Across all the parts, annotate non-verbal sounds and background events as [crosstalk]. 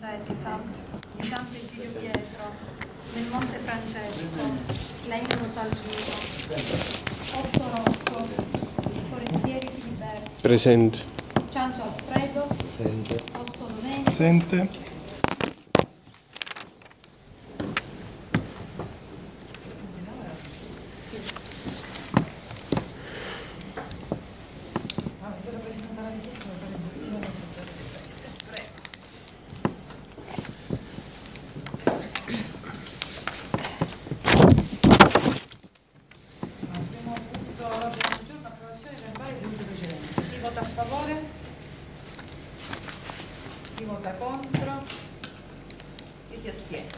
Certo, di San Presidio Pietro, del Monte Francesco, Lengo Salvino, Otto Rocco, Forestieri Filiberto, Presente. Ciancio Alfredo, Sente. Osso Domenico, Sente. Ah, mi è stata presentata la richiesta di autorizzazione per tutte le riprese. Prego. Al primo punto all'ordine del giorno, approvazione verbale seduta precedente. Chi vota a favore? Chi vota contro? Chi si astiene?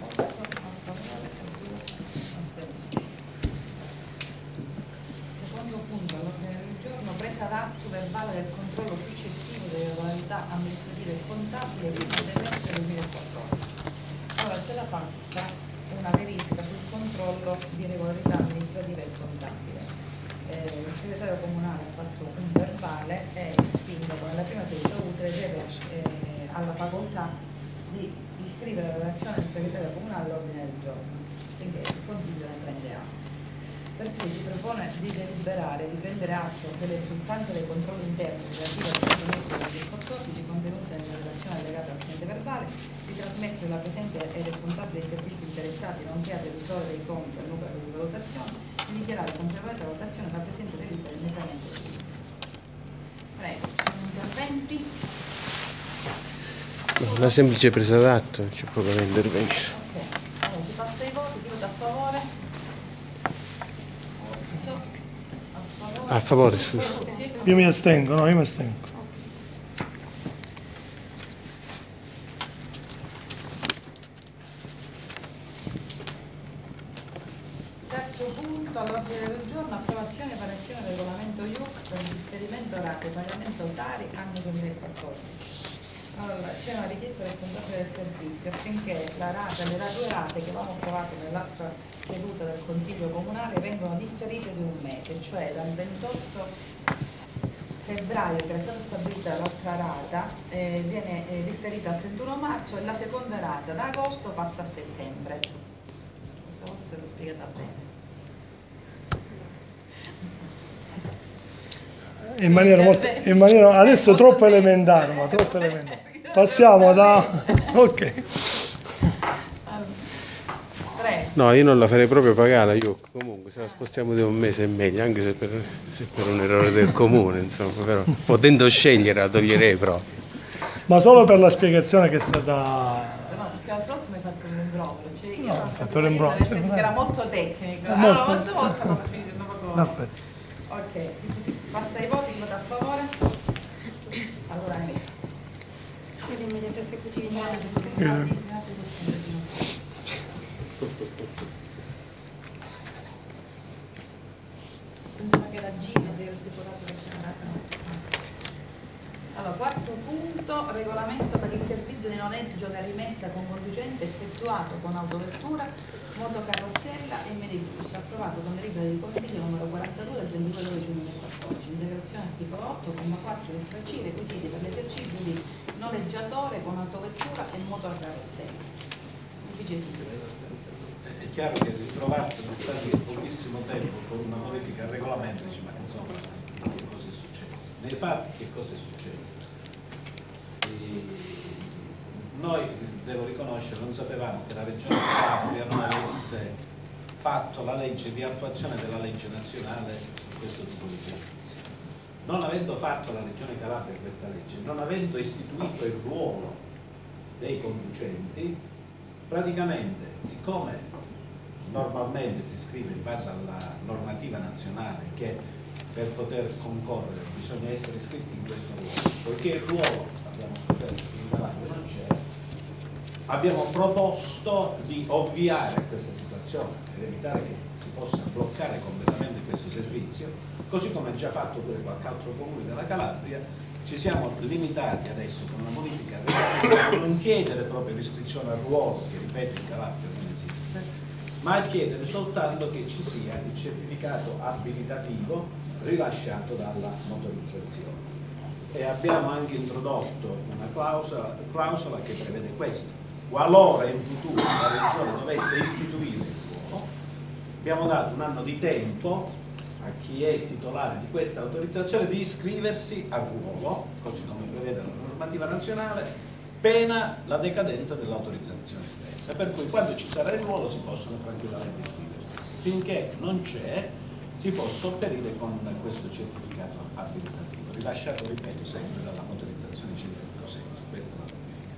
Otto a favore e due astenuti. Secondo punto all'ordine del giorno, presa d'atto verbale del controllo successivo delle regolarità amministrative e contabili prima dell'essere 2014. Allora, se la fatta una verifica sul controllo di regolarità amministrativa e contabile. Eh, il segretario comunale ha fatto un verbale e il sindaco nella prima seduta utile deve, eh, ha la facoltà di iscrivere la relazione del segretario comunale all'ordine del giorno, finché il consiglio ne prende atto per cui si propone di deliberare di prendere atto delle risultanze dei controlli interni relativi al contenuto del 2014 contenute nella relazione allegata al presente verbale, di trasmettere alla presente ai responsabili dei servizi interessati nonché al revisore dei conti al numero di valutazione di dichiarare conservata la valutazione della presente delibera immediatamente eseguita. Prego, sono interventi? Una semplice presa d'atto, non c'è poco da intervenire. Ok, allora si passa ai voti, chi vota a favore? A favore? Scusa. Io mi astengo, no, io mi astengo. Terzo punto all'ordine del giorno, approvazione e variazione del regolamento IUC per il differimento rate pagamento tari anno 2014. Allora, c'è una richiesta del contatore del servizio affinché la rata, le due rate che avevamo approvato nell'altra seduta del Consiglio Comunale vengono differite di un mese, cioè dal 28 febbraio che è stata stabilita l'altra rata eh, viene eh, differita al 31 marzo e la seconda rata da agosto passa a settembre. Questa volta è stata spiegata bene. In maniera molto, in maniera, adesso troppo elementare, ma troppo elementare. Passiamo da... [laughs] Ok. No, io non la farei proprio pagare, io comunque se la spostiamo di un mese è meglio, anche se per, se per un errore del comune, insomma, però potendo scegliere la toglierei proprio. Ma solo per la spiegazione che è stata... No, perché l'altra volta mi hai fatto che era molto tecnico. È Allora, molto- questa volta lo spiego proprio. Ok, passa ai voti, vota a favore? Allora, immediati esecutivi. Costantino. Pensavo che era Gino, si era assicurato c'era una Allora, quarto punto, regolamento per il servizio di noleggio che rimessa con conducente effettuato con autovettura, motocarrozzella e minibus, approvato con delibera di consiglio numero 42 del 22 2014, integrazione articolo 8, comma 4 del 3C, requisiti per l'esercizio di noleggiatore con autovettura e motocarrozzella. È chiaro che ritrovarsi in in pochissimo tempo con una modifica al regolamento dice ma insomma che cosa è successo? Nei fatti che cosa è successo? E noi, devo riconoscere, non sapevamo che la Regione Calabria non avesse fatto la legge di attuazione della legge nazionale su questo tipo di servizi. Non avendo fatto la Regione Calabria questa legge, non avendo istituito il ruolo dei conducenti, praticamente, siccome normalmente si scrive in base alla normativa nazionale che per poter concorrere bisogna essere iscritti in questo ruolo, poiché il ruolo, abbiamo scoperto che in Calabria non c'era, abbiamo proposto di ovviare questa situazione per evitare che si possa bloccare completamente questo servizio, così come ha già fatto pure qualche altro comune della Calabria, ci siamo limitati adesso con una modifica a non chiedere proprio l'iscrizione al ruolo, che ripeto in Calabria non esiste, ma a chiedere soltanto che ci sia il certificato abilitativo rilasciato dalla motorizzazione. e abbiamo anche introdotto una clausola, clausola che prevede questo. Qualora in futuro la Regione dovesse istituire il ruolo, abbiamo dato un anno di tempo a chi è titolare di questa autorizzazione di iscriversi al ruolo, così come prevede la normativa nazionale, pena la decadenza dell'autorizzazione stessa. Per cui quando ci sarà il ruolo si possono tranquillamente iscriversi. Finché non c'è si può sopperire con questo certificato abilitativo, rilasciato, ripeto, sempre dalla motorizzazione civile del Cosenza. Questa è la modifica.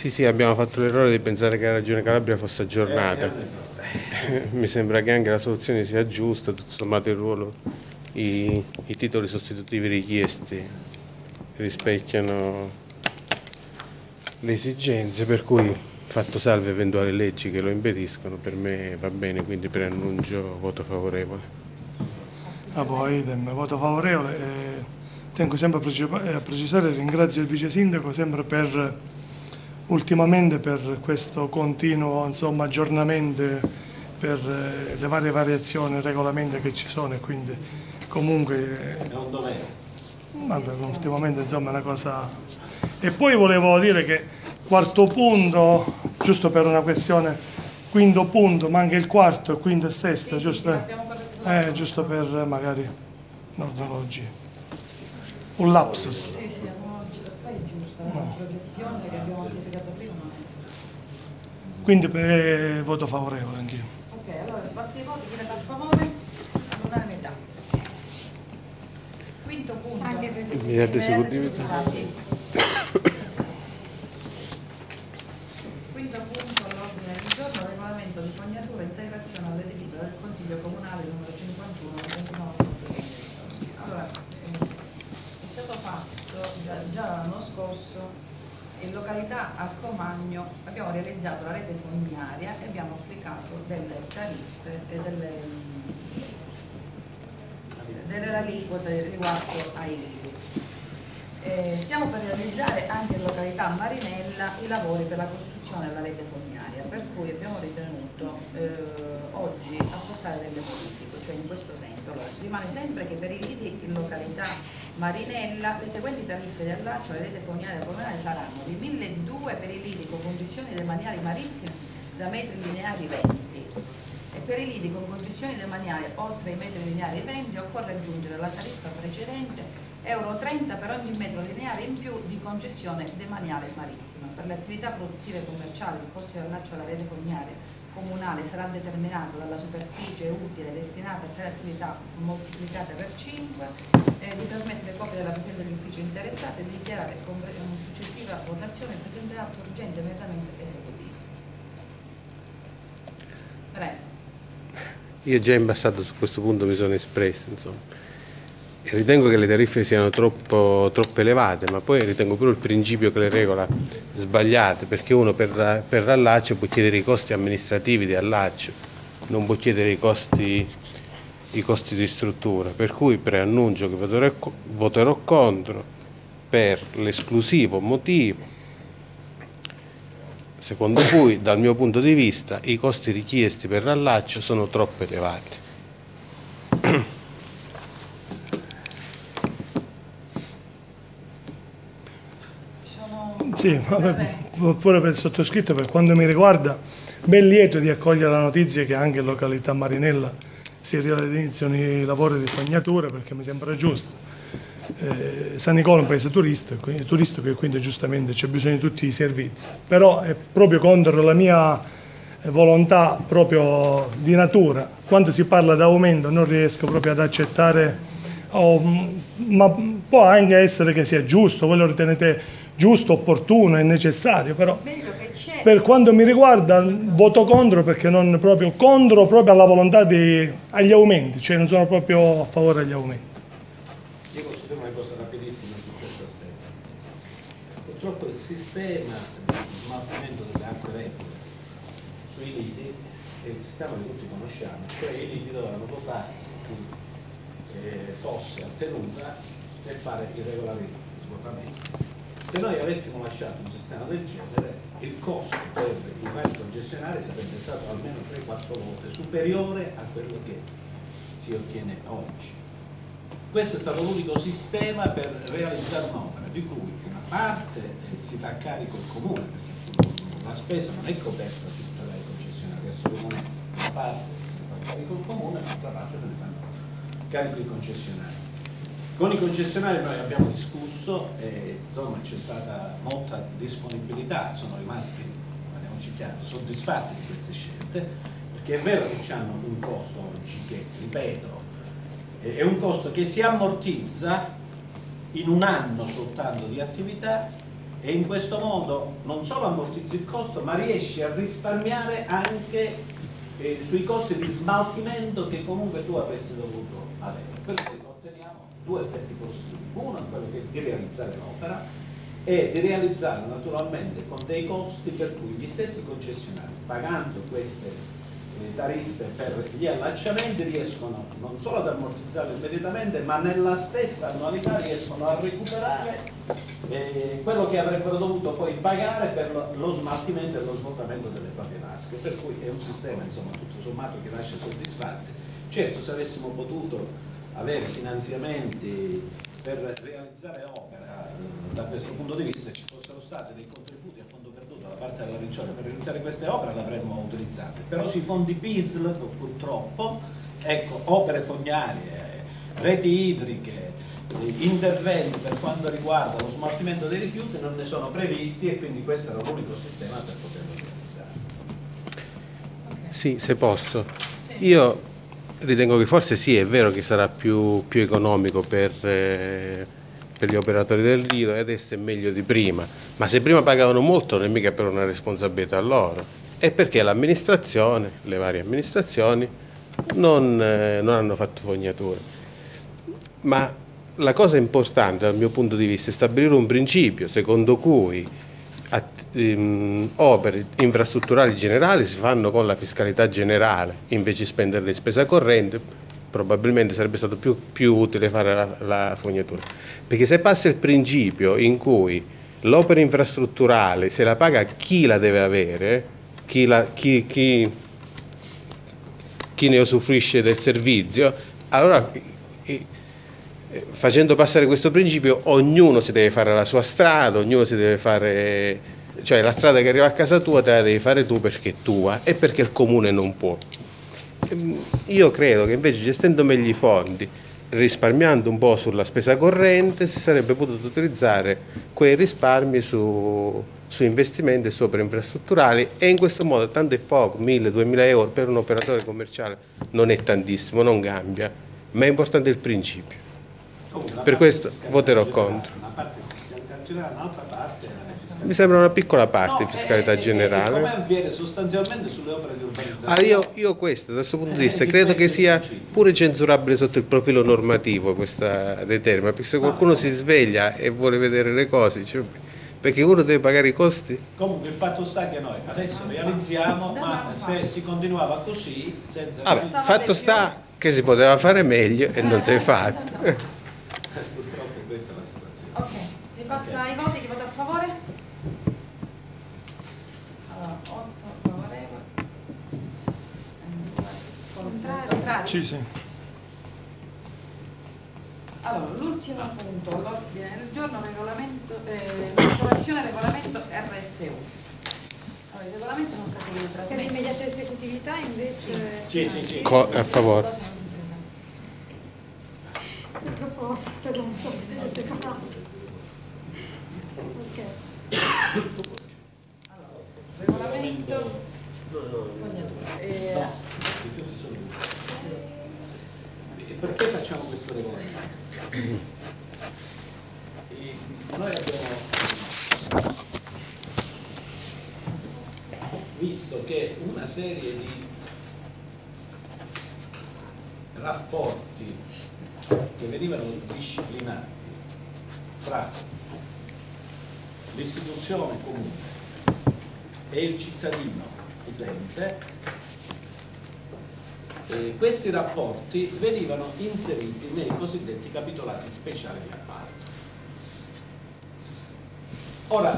Sì, sì, abbiamo fatto l'errore di pensare che la Regione Calabria fosse aggiornata. [laughs] Mi sembra che anche la soluzione sia giusta, tutto sommato il ruolo, i, i titoli sostitutivi richiesti rispecchiano le esigenze, per cui fatto salve eventuali leggi che lo impediscono, per me va bene, quindi preannuncio voto favorevole. Ah, poi idem, voto favorevole. eh, tengo sempre a eh, precisare ringrazio il vice sindaco sempre per ultimamente per questo continuo insomma, aggiornamento per eh, le varie variazioni e regolamenti che ci sono e quindi comunque eh, È un dovere. Vabbè, ultimamente insomma è una cosa... E poi volevo dire che quarto punto, giusto per una questione, quinto punto, manca il quarto, il quinto e sesto, Sì, giusto, sì, eh, giusto per magari l'ornologia. Un lapsus. Sì, sì, abbiamo- poi è giusta, la progressione che abbiamo notificato prima non è. Quindi eh, voto favorevole anch'io. Ok, allora si passa i voti, chi ne fa a favore? All'unanimità. Quinto punto. Anche per Immediata esecutività. Ah, sì. Quinto punto all'ordine del giorno, regolamento di fognatura e integrazione alle delibere del Consiglio Comunale numero 51 del 29 ottobre 2014. Allora, eh, è stato fatto già, già l'anno scorso in località a Comagno abbiamo realizzato la rete fognaria e abbiamo applicato delle tariffe e delle, delle aliquote riguardo ai. Eh, stiamo per realizzare anche in località Marinella i lavori per la costruzione della rete fognaria, per cui abbiamo ritenuto eh, oggi apportare delle modifiche, cioè in questo senso. Allora, rimane sempre che per i liti in località Marinella le seguenti tariffe di allaccio alla rete fognaria comunale saranno di 1.200 per i liti con concessioni demaniali marittime da metri lineari 20 e per i lidi con concessioni demaniali oltre i metri lineari 20 occorre aggiungere la tariffa precedente euro 30 per ogni metro lineare in più di concessione demaniale marittima. Per le attività produttive e commerciali il costo di allaccio alla rete fognaria comunale sarà determinato dalla superficie utile destinata a tale attività moltiplicata per 5, eh, di trasmettere copia della presenza degli uffici interessati e di dichiarare con successiva votazione il presente atto urgente immediatamente esecutivo. Prego. Io già in passato su questo punto mi sono espresso, insomma. Ritengo che le tariffe siano troppo, troppo elevate, ma poi ritengo pure il principio che le regola sbagliate, perché uno per, per l'allaccio può chiedere i costi amministrativi di allaccio, non può chiedere i costi, i costi di struttura, per cui preannuncio che voterò, voterò contro per l'esclusivo motivo secondo cui dal mio punto di vista i costi richiesti per l'allaccio sono troppo elevati. Ci sono... Sì, pure per il sottoscritto, per quanto mi riguarda, ben lieto di accogliere la notizia che anche in località Marinella si realizzano i lavori di fognatura perché mi sembra giusto. Eh, San Nicola è un paese turistico, e quindi giustamente c'è bisogno di tutti i servizi, però è proprio contro la mia eh, volontà proprio di natura. Quando si parla di aumento non riesco proprio ad accettare, oh, ma può anche essere che sia giusto, voi lo ritenete giusto, opportuno e necessario, però per quanto mi riguarda voto contro perché non proprio contro proprio alla volontà di, agli aumenti, cioè non sono proprio a favore degli aumenti. Io posso dire una cosa rapidissima su questo aspetto. Purtroppo il sistema di smaltimento delle acque reflue sui lidi è il sistema che tutti conosciamo, cioè i lidi dovevano dotarsi di eh, fosse tenuta per fare i regolari svuotamenti. Se noi avessimo lasciato un sistema del genere, il costo per il vari concessionario sarebbe stato almeno 3-4 volte superiore a quello che si ottiene oggi. Questo è stato l'unico sistema per realizzare un'opera, di cui una parte eh, si fa carico il comune, perché la spesa non è coperta tutta dai concessionari, assumono una parte ne fa carico il comune e l'altra parte se ne fanno carico i concessionari. Con i concessionari noi abbiamo discusso e c'è stata molta disponibilità, sono rimasti, parliamoci chiaro, soddisfatti di queste scelte, perché è vero che hanno un costo oggi che, ripeto, è un costo che si ammortizza in un anno soltanto di attività e in questo modo non solo ammortizzi il costo ma riesci a risparmiare anche eh, sui costi di smaltimento che comunque tu avresti dovuto avere. Per cui otteniamo due effetti positivi. Uno è quello di realizzare l'opera e di realizzarla naturalmente con dei costi per cui gli stessi concessionari pagando queste eh, tariffe per gli allacciamenti riescono non solo ad ammortizzarle immediatamente ma nella stessa annualità riescono a recuperare eh, quello che avrebbero dovuto poi pagare per lo smaltimento e lo svuotamento delle proprie vasche per cui è un sistema insomma tutto sommato che lascia soddisfatti certo se avessimo potuto avere finanziamenti per realizzare opera eh, da questo punto di vista ci fossero stati dei contributi a fondo perduto da parte della regione per realizzare queste opere le avremmo utilizzate. Però sui fondi PISL purtroppo ecco opere fognarie reti idriche eh, interventi per quanto riguarda lo smaltimento dei rifiuti non ne sono previsti e quindi questo era l'unico sistema per poterlo realizzare. Sì, se posso. Io ritengo che forse sì, è vero che sarà più, più economico per, eh, per gli operatori del Lido e adesso è meglio di prima, ma se prima pagavano molto non è mica per una responsabilità loro, è perché l'amministrazione, le varie amministrazioni, non, eh, non hanno fatto fognature. Ma la cosa importante dal mio punto di vista è stabilire un principio secondo cui opere infrastrutturali generali si fanno con la fiscalità generale invece di spenderle in spesa corrente probabilmente sarebbe stato più, più utile fare la, la fognatura. Perché se passa il principio in cui l'opera infrastrutturale se la paga chi la deve avere chi, la- chi- chi- chi ne usufruisce del servizio allora facendo passare questo principio ognuno si deve fare la sua strada, ognuno si deve fare, cioè la strada che arriva a casa tua te la devi fare tu perché è tua e perché il comune non può. Ehm, Io credo che invece gestendo meglio i fondi, risparmiando un po' sulla spesa corrente, si sarebbe potuto utilizzare quei risparmi su, su investimenti e su opere infrastrutturali e in questo modo tanto è poco, 1000-2000 euro per un operatore commerciale non è tantissimo, non cambia, ma è importante il principio. Per questo voterò contro. Mi sembra una piccola parte di No, fiscalità è- generale. come avviene sostanzialmente sulle opere di urbanizzazione. Ah, io, io questo, da questo punto di Eh, vista, di credo che sia principio. pure censurabile sotto il profilo normativo questa determina, perché se qualcuno si sveglia e vuole vedere le cose, dice, perché uno deve pagare i costi, Comunque il fatto sta che noi adesso realizziamo, ma se si continuava così, senza Vabbè, fatto sta che si poteva fare meglio e non si è fatto. purtroppo questa è la situazione. Ok, si passa ai voti, chi vota a favore? Allora, 8 favorevoli. E due Contrario. Contrario. Sì, sì. Allora, l'ultimo punto all'ordine del giorno, regolamento, eh, l'approvazione del regolamento RSU. Allora, i regolamenti sono stati Per trasmessi. l'immediata esecutività invece... Sì, sì, sì. Co- a favore. Purtroppo ho fatto un po' di separato. Ok. Regolamento fognatura. Eh, Rifiuti solidi. E perché facciamo questo regolamento? Noi abbiamo visto che una serie di rapporti che venivano disciplinati tra l'istituzione comune e il cittadino utente, eh, questi rapporti venivano inseriti nei cosiddetti capitolati speciali di appalto. Ora,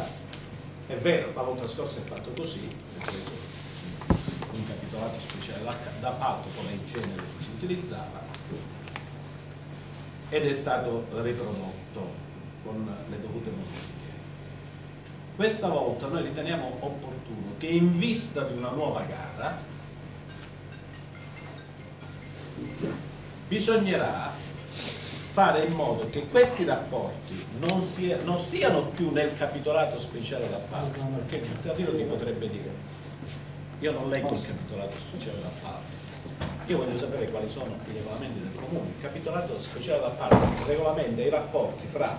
è vero, la volta scorsa è fatto così, un capitolato speciale d'appalto come in genere si utilizzava, ed è stato riprodotto con le dovute modifiche. Questa volta noi riteniamo opportuno che in vista di una nuova gara bisognerà fare in modo che questi rapporti non, sia, non stiano più nel capitolato speciale d'appalto, perché il cittadino ti potrebbe dire io non leggo il capitolato speciale d'appalto, io voglio sapere quali sono i regolamenti del comune. Il capitolato speciale d'appalto regolamenta i rapporti fra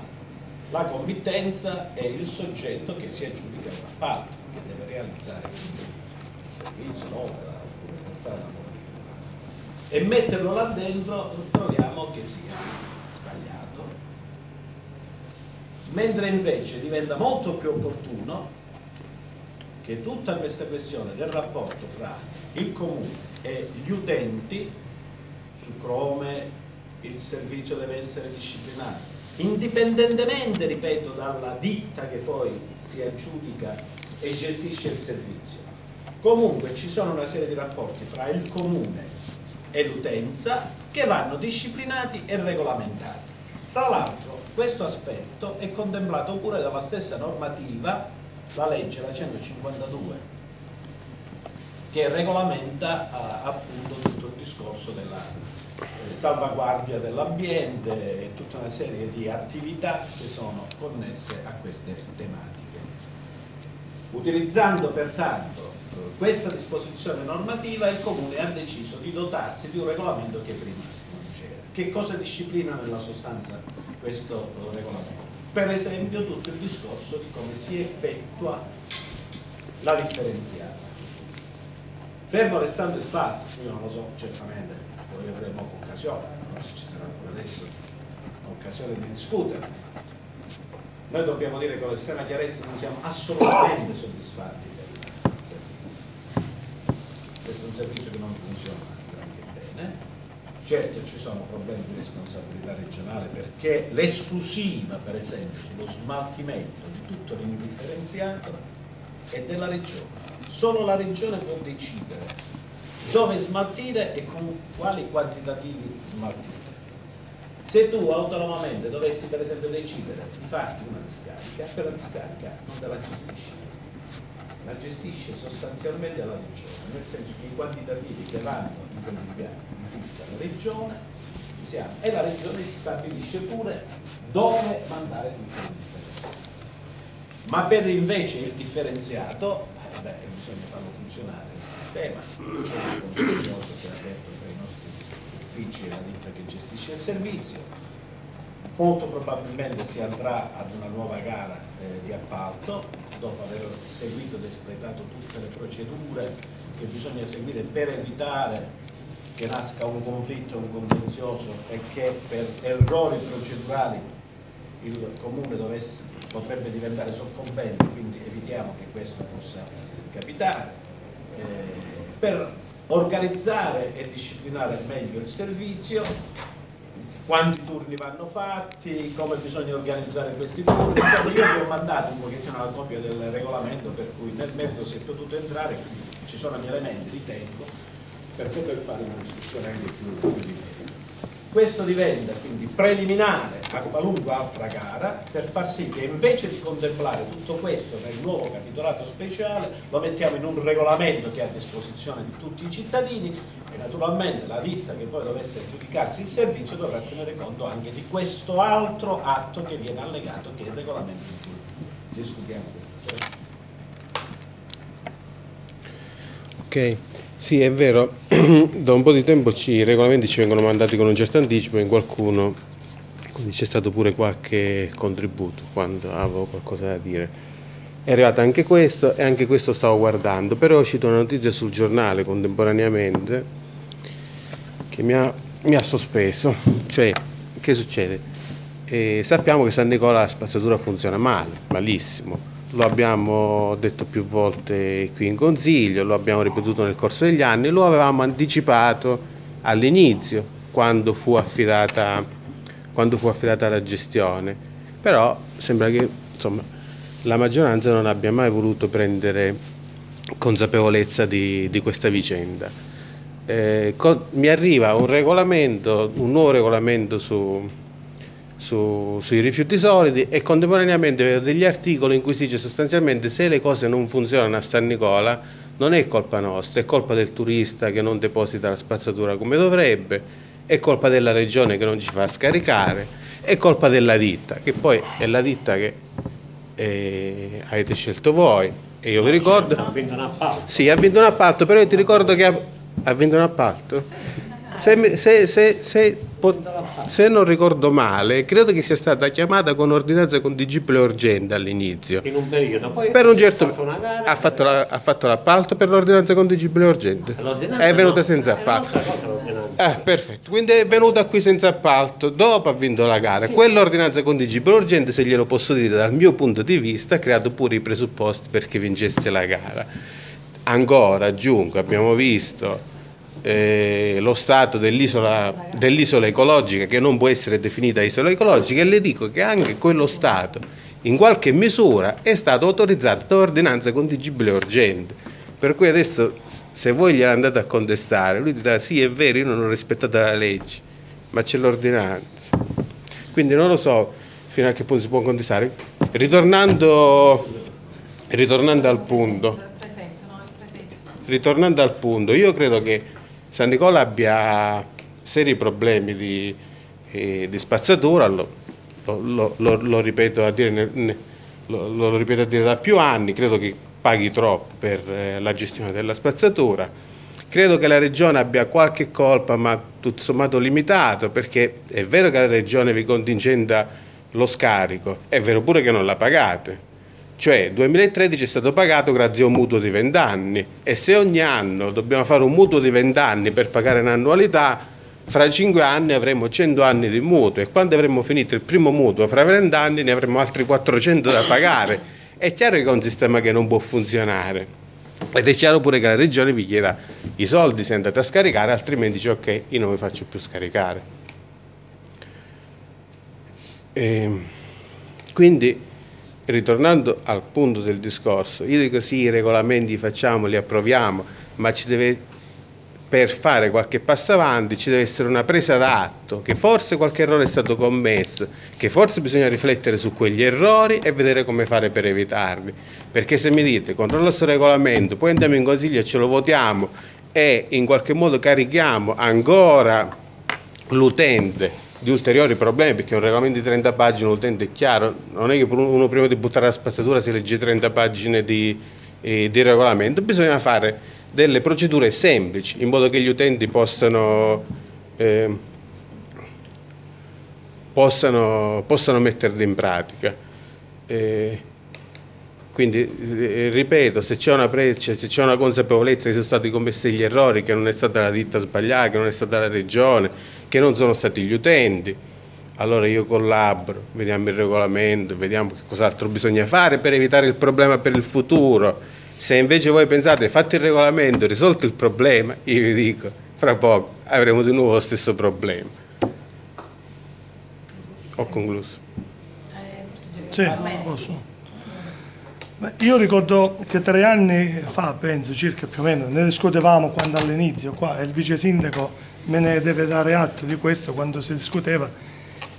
la committenza e il soggetto che si aggiudica l'appalto, che deve realizzare il servizio, l'opera. E metterlo là dentro troviamo che sia sbagliato. Mentre invece diventa molto più opportuno che tutta questa questione del rapporto fra il comune e gli utenti su come il servizio deve essere disciplinato, indipendentemente, ripeto, dalla ditta che poi si aggiudica e gestisce il servizio. Comunque ci sono una serie di rapporti fra il comune e l'utenza che vanno disciplinati e regolamentati. Tra l'altro questo aspetto è contemplato pure dalla stessa normativa la legge, la 152, che regolamenta eh, appunto tutto il discorso della salvaguardia dell'ambiente e tutta una serie di attività che sono connesse a queste tematiche. Utilizzando pertanto questa disposizione normativa il Comune ha deciso di dotarsi di un regolamento che prima non c'era. Che cosa disciplina nella sostanza questo regolamento? per esempio tutto il discorso di come si effettua la differenziata. Fermo restando il fatto, io non lo so certamente, poi avremo occasione, forse ci sarà ancora adesso occasione di discutere. Noi dobbiamo dire con estrema chiarezza che non siamo assolutamente soddisfatti del servizio. Questo è un servizio che non funziona granché bene, Certo ci sono problemi di responsabilità regionale perché l'esclusiva per esempio sullo smaltimento di tutto l'indifferenziato è della regione. Solo la regione può decidere dove smaltire e con quali quantitativi smaltire. Se tu autonomamente dovessi per esempio decidere di farti una discarica, quella discarica non te la gestisci la gestisce sostanzialmente la regione, nel senso che i quantitativi che vanno in quegli impianti li fissa la regione e la regione stabilisce pure dove mandare tutti i differenziati. Ma per invece il differenziato, eh, beh, bisogna farlo funzionare il sistema, c'è un contenzioso che è aperto tra i nostri uffici e la ditta che gestisce il servizio, molto probabilmente si andrà ad una nuova gara eh, di appalto dopo aver seguito ed espletato tutte le procedure che bisogna seguire per evitare che nasca un conflitto, un contenzioso e che per errori procedurali il comune dovesse, potrebbe diventare soccombente, quindi evitiamo che questo possa capitare, eh, per organizzare e disciplinare meglio il servizio quanti turni vanno fatti, come bisogna organizzare questi turni. Insomma, io vi ho mandato un pochettino la copia del regolamento per cui nel merito si è potuto entrare, ci sono gli elementi di tempo per poter fare una discussione anche più, più questo diventa quindi preliminare a qualunque altra gara per far sì che invece di contemplare tutto questo nel nuovo capitolato speciale lo mettiamo in un regolamento che è a disposizione di tutti i cittadini e naturalmente la ditta che poi dovesse aggiudicarsi il servizio dovrà tenere conto anche di questo altro atto che viene allegato che è il regolamento di cui discutiamo questa sera. Ok. Sì, è vero, [clears throat] da un po' di tempo i regolamenti ci vengono mandati con un certo anticipo in qualcuno, quindi c'è stato pure qualche contributo quando avevo qualcosa da dire. È arrivato anche questo e anche questo stavo guardando, però è uscita una notizia sul giornale contemporaneamente che mi ha, mi ha sospeso, cioè che succede? Eh, sappiamo che San Nicola la spazzatura funziona male, malissimo lo abbiamo detto più volte qui in consiglio, lo abbiamo ripetuto nel corso degli anni, lo avevamo anticipato all'inizio quando fu affidata, quando fu affidata la gestione, però sembra che insomma, la maggioranza non abbia mai voluto prendere consapevolezza di, di questa vicenda. Eh, con, mi arriva un regolamento, un nuovo regolamento su, su- sui rifiuti solidi e contemporaneamente vedo degli articoli in cui si dice sostanzialmente se le cose non funzionano a San Nicola non è colpa nostra, è colpa del turista che non deposita la spazzatura come dovrebbe, è colpa della regione che non ci fa scaricare, è colpa della ditta, che poi è la ditta che eh, avete scelto voi e io vi ricordo... Ha vinto un appalto. Sì, ha vinto un appalto, però io ti ricordo che ha, ha vinto un appalto. Se, se- se- se non ricordo male, credo che sia stata chiamata con ordinanza contingibile urgente all'inizio. In un periodo. Poi Per un certo ha fatto una gara. ha fatto, la- ha fatto l'appalto per l'ordinanza contingibile urgente. L'ordinanza È venuta no. senza È appalto. Ah, perfetto, quindi è venuta qui senza appalto, dopo ha vinto la gara. Quell'ordinanza contingibile urgente, se glielo posso dire dal mio punto di vista, ha creato pure i presupposti perché vincesse la gara. Ancora, aggiungo, abbiamo visto eh, lo stato dell'isola, dell'isola ecologica che non può essere definita isola ecologica e le dico che anche quello stato in qualche misura è stato autorizzato da ordinanza contingibile urgente. Per cui adesso se voi gliela andate a contestare, lui dirà sì è vero, io non ho rispettato la legge, ma c'è l'ordinanza. Quindi non lo so fino a che punto si può contestare. Ritornando, ritornando al punto, ritornando al punto, io credo che San Nicola abbia seri problemi di, eh, di spazzatura, lo, lo- lo- lo- ripeto a dire, lo ripeto a dire da più anni, credo che paghi troppo per eh, la gestione della spazzatura. Credo che la Regione abbia qualche colpa, ma tutto sommato limitato, perché è vero che la Regione vi contingenta lo scarico, è vero pure che non la pagate. Cioè 2013 è stato pagato grazie a un mutuo di 20 anni e se ogni anno dobbiamo fare un mutuo di 20 anni per pagare un'annualità, fra 5 anni avremo 100 anni di mutuo e quando avremo finito il primo mutuo fra 20 anni ne avremo altri 400 da pagare. È chiaro che è un sistema che non può funzionare ed è chiaro pure che la regione vi chieda i soldi se andate a scaricare, altrimenti dice ok, io non vi faccio più scaricare. Ehm, quindi, ritornando al punto del discorso, io dico sì, i regolamenti facciamo, li approviamo, ma deve, per fare qualche passo avanti ci deve essere una presa d'atto che forse qualche errore è stato commesso, che forse bisogna riflettere su quegli errori e vedere come fare per evitarli. Perché se mi dite controllo questo regolamento, poi andiamo in consiglio e ce lo votiamo e in qualche modo carichiamo ancora l'utente di ulteriori problemi, perché un regolamento di 30 pagine l'utente è chiaro, non è che uno prima di buttare la spazzatura si legge 30 pagine di, eh, di regolamento, bisogna fare delle procedure semplici in modo che gli utenti possano, eh, possano, possano metterle in pratica. Eh, quindi, eh, ripeto, se c'è una se c'è una consapevolezza che sono stati commessi gli errori, che non è stata la ditta sbagliata, che non è stata la regione, che non sono stati gli utenti, allora io collaboro, vediamo il regolamento, vediamo che cos'altro bisogna fare per evitare il problema per il futuro. Se invece voi pensate, fate il regolamento, risolto il problema, io vi dico, fra poco avremo di nuovo lo stesso problema. Ho concluso. Sì, posso. Io ricordo che tre anni fa, penso circa più o meno, ne discutevamo quando all'inizio qua, il vice sindaco me ne deve dare atto di questo quando si discuteva,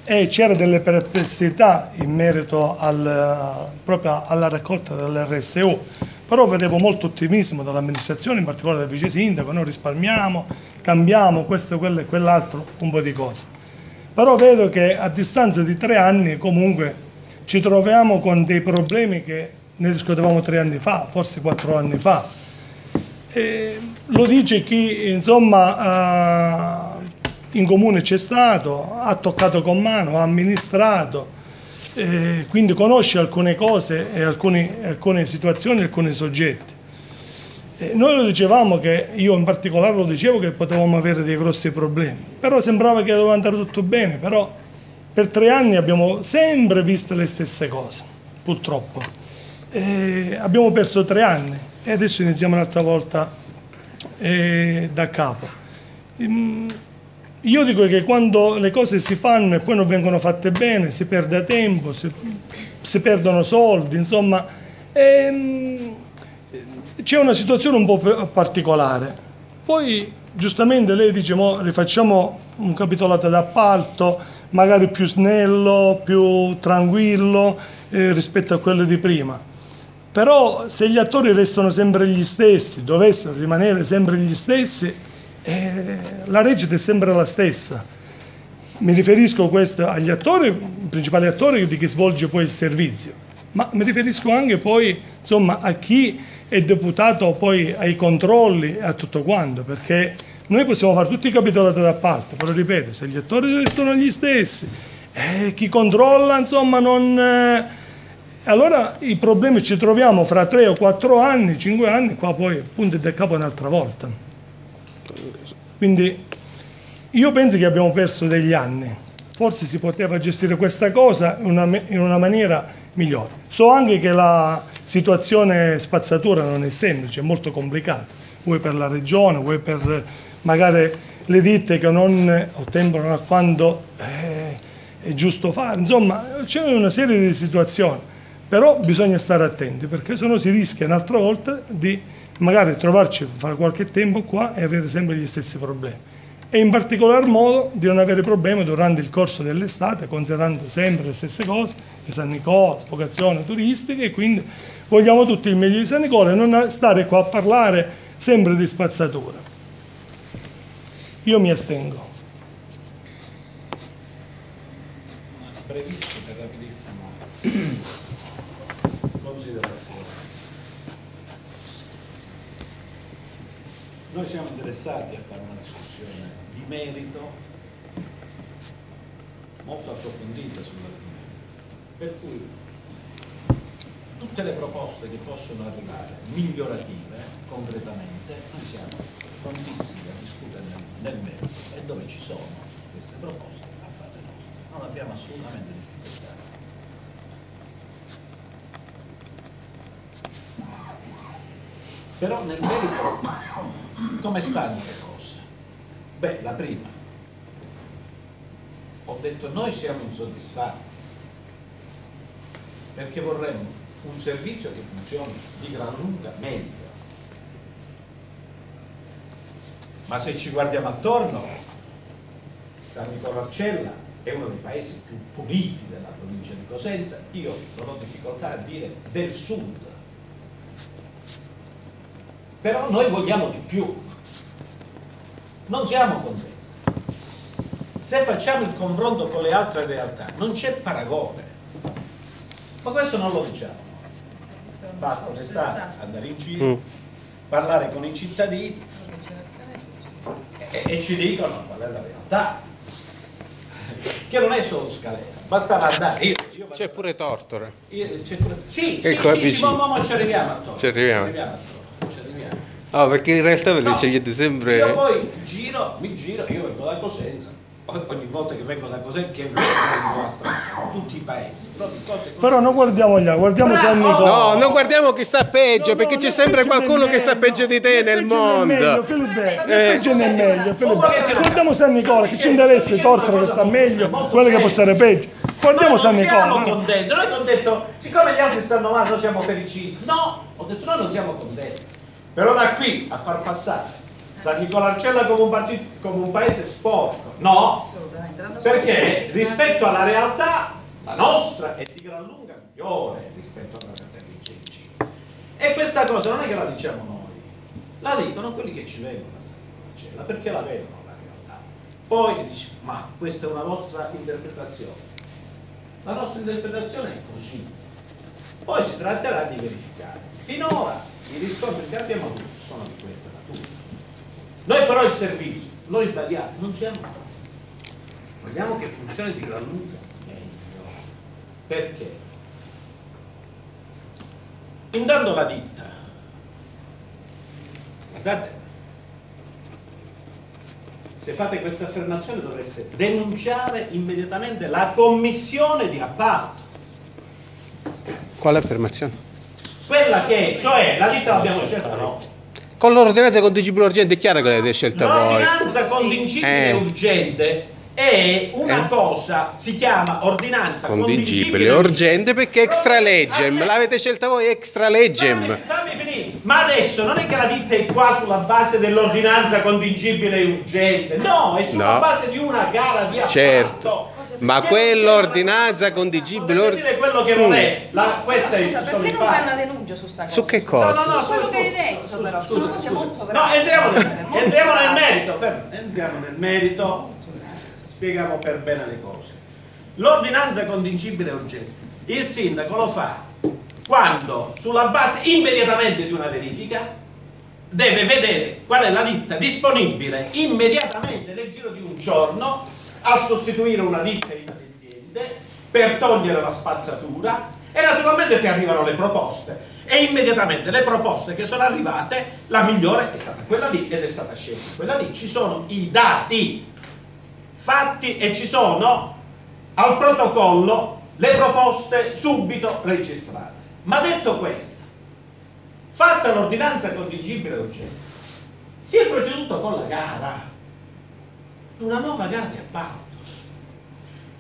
e c'era delle perplessità in merito al, proprio alla raccolta dell'RSU, però vedevo molto ottimismo dall'amministrazione, in particolare del vice sindaco, noi risparmiamo, cambiamo questo, quello e quell'altro, un po' di cose. Però vedo che a distanza di tre anni comunque ci troviamo con dei problemi che ne discutevamo tre anni fa, forse quattro anni fa. Lo dice chi insomma eh, in comune c'è stato, ha toccato con mano, ha amministrato, eh, quindi conosce alcune cose e alcuni- alcune situazioni, alcuni soggetti. Noi lo dicevamo che, io in particolare lo dicevo che potevamo avere dei grossi problemi, però sembrava che doveva andare tutto bene, però per tre anni abbiamo sempre visto le stesse cose, purtroppo. Abbiamo perso tre anni e adesso iniziamo un'altra volta eh, da capo. Mm, Io dico che quando le cose si fanno e poi non vengono fatte bene, si perde tempo, si, si perdono soldi, insomma, ehm, c'è una situazione un po' particolare. Poi giustamente lei dice, mo rifacciamo un capitolato d'appalto, magari più snello, più tranquillo eh, rispetto a quello di prima. Però se gli attori restano sempre gli stessi, dovessero rimanere sempre gli stessi, eh, la recita è sempre la stessa. Mi riferisco agli attori, i principali attori di chi svolge poi il servizio, ma mi riferisco anche poi insomma, a chi è deputato poi ai controlli e a tutto quanto, perché noi possiamo fare tutti i capitolati d'appalto, però ripeto, se gli attori restano gli stessi, eh, chi controlla insomma non... Eh, allora i problemi ci troviamo fra 3 o 4 anni, 5 anni, qua poi punto e da capo un'altra volta. Quindi io penso che abbiamo perso degli anni, forse si poteva gestire questa cosa in una, in una maniera migliore. So anche che la situazione spazzatura non è semplice, è molto complicata, vuoi per la regione, vuoi per magari le ditte che non ottemperano a quando eh, è giusto fare, insomma c'è una serie di situazioni però bisogna stare attenti perché sennò si rischia un'altra volta di magari trovarci fare qualche tempo qua e avere sempre gli stessi problemi. E in particolar modo di non avere problemi durante il corso dell'estate considerando sempre le stesse cose di San Nicola, vocazione turistica e quindi vogliamo tutti il meglio di San Nicola e non stare qua a parlare sempre di spazzatura. Io mi astengo. Brevissima e [clears throat] rapidissima considerazione. Noi siamo interessati a fare una discussione di merito molto approfondita sull'argomento, per cui tutte le proposte che possono arrivare migliorative concretamente, noi siamo prontissimi a discutere nel, nel merito e dove ci sono queste proposte a fare nostre. Non abbiamo assolutamente difficoltà. Però nel merito come stanno le cose? Beh, la prima, ho detto noi siamo insoddisfatti perché vorremmo un servizio che funzioni di gran lunga meglio. Ma se ci guardiamo attorno, San Nicola Arcella è uno dei paesi più puliti della provincia di Cosenza, io non ho difficoltà a dire del sud, però noi vogliamo di più, non siamo contenti. Se facciamo il confronto con le altre realtà non c'è paragone, ma questo non lo diciamo. Basta onestà, andare in giro, Mm. parlare con i cittadini e, e ci dicono qual è la realtà. Che non è solo scalera, bastava andare. Io, io C'è pure Tortora. io- c'è pure- sì, Ecco, sì, sì, sì, ma, ma ci arriviamo a Torre. Ci arriviamo. Ci arriviamo a ci No, perché in realtà ve le No, scegliete sempre... Io poi giro, mi giro, io vengo da Cosenza, ogni volta che vengo da Cosenza, che vengo in nostra, tutti i paesi, però non guardiamo gli altri, guardiamo San! Nicola No, non guardiamo chi sta peggio, No, perché no, c'è sempre qualcuno che sta meglio. peggio di te nel meglio, mondo. Filipe, nel Eh. peggio nel meglio, Filipe. Guardiamo- San Nicola, che ci interessa Tortoro che sta meglio, quello che può stare peggio. Guardiamo Noi San non siamo Nicola. no? contenti, noi abbiamo detto, siccome gli altri stanno male, noi siamo felicisti. No, ho detto noi non siamo contenti. Però da qui a far passare San Nicola Arcella come un, partito, come un paese sporco, no, perché rispetto alla realtà, la nostra è di gran lunga migliore rispetto alla realtà che c'è in. E questa cosa non è che la diciamo noi, la dicono quelli che ci vengono a San Nicola Arcella, perché la vedono la realtà. Poi dici, ma questa è una vostra interpretazione. La nostra interpretazione è così. Poi si tratterà di verificare. Finora i riscontri che abbiamo avuto sono di questa natura. Noi però il servizio, lo ribadiamo, non siamo vogliamo che funzioni di gran lunga meglio. Perché? Intanto la ditta, guardate, se fate questa affermazione dovreste denunciare immediatamente la commissione di appalto. Quale affermazione? Quella che, cioè, la ditta l'abbiamo scelta noi. Con l'ordinanza contingibile urgente è chiaro che l'avete scelta voi. L'ordinanza contingibile Eh. urgente è una Eh? cosa, si chiama ordinanza Condigibile, condigibile urgente perché è extra legem, Ah, l'avete scelta voi extra legem. Fammi, fammi finire. Ma adesso non è che la ditta è qua sulla base dell'ordinanza contingibile e urgente, no, è sulla No. base di una gara di appalto. Certo. Ma quell'ordinanza condigibile Potete dire quello che volete. La, questa è Scusa, sono perché non fai una denuncia su sta cosa? Su che No, cosa? no, no, Quello scusa, che hai detto, però, scusa, sono cose scusa. molto No, gravi. entriamo nel, entriamo merito, fermo, entriamo nel merito, spieghiamo per bene le cose. L'ordinanza contingibile e urgente, il sindaco lo fa quando, sulla base immediatamente di una verifica, deve vedere qual è la ditta disponibile immediatamente nel giro di un giorno a sostituire una ditta inadempiente per togliere la spazzatura e naturalmente ti arrivano le proposte. E immediatamente le proposte che sono arrivate la migliore è stata quella lì ed è stata scelta quella lì. Ci sono i dati fatti e ci sono al protocollo le proposte subito registrate ma detto questo fatta l'ordinanza contingibile urgente, si è proceduto con la gara, una nuova gara di appalto.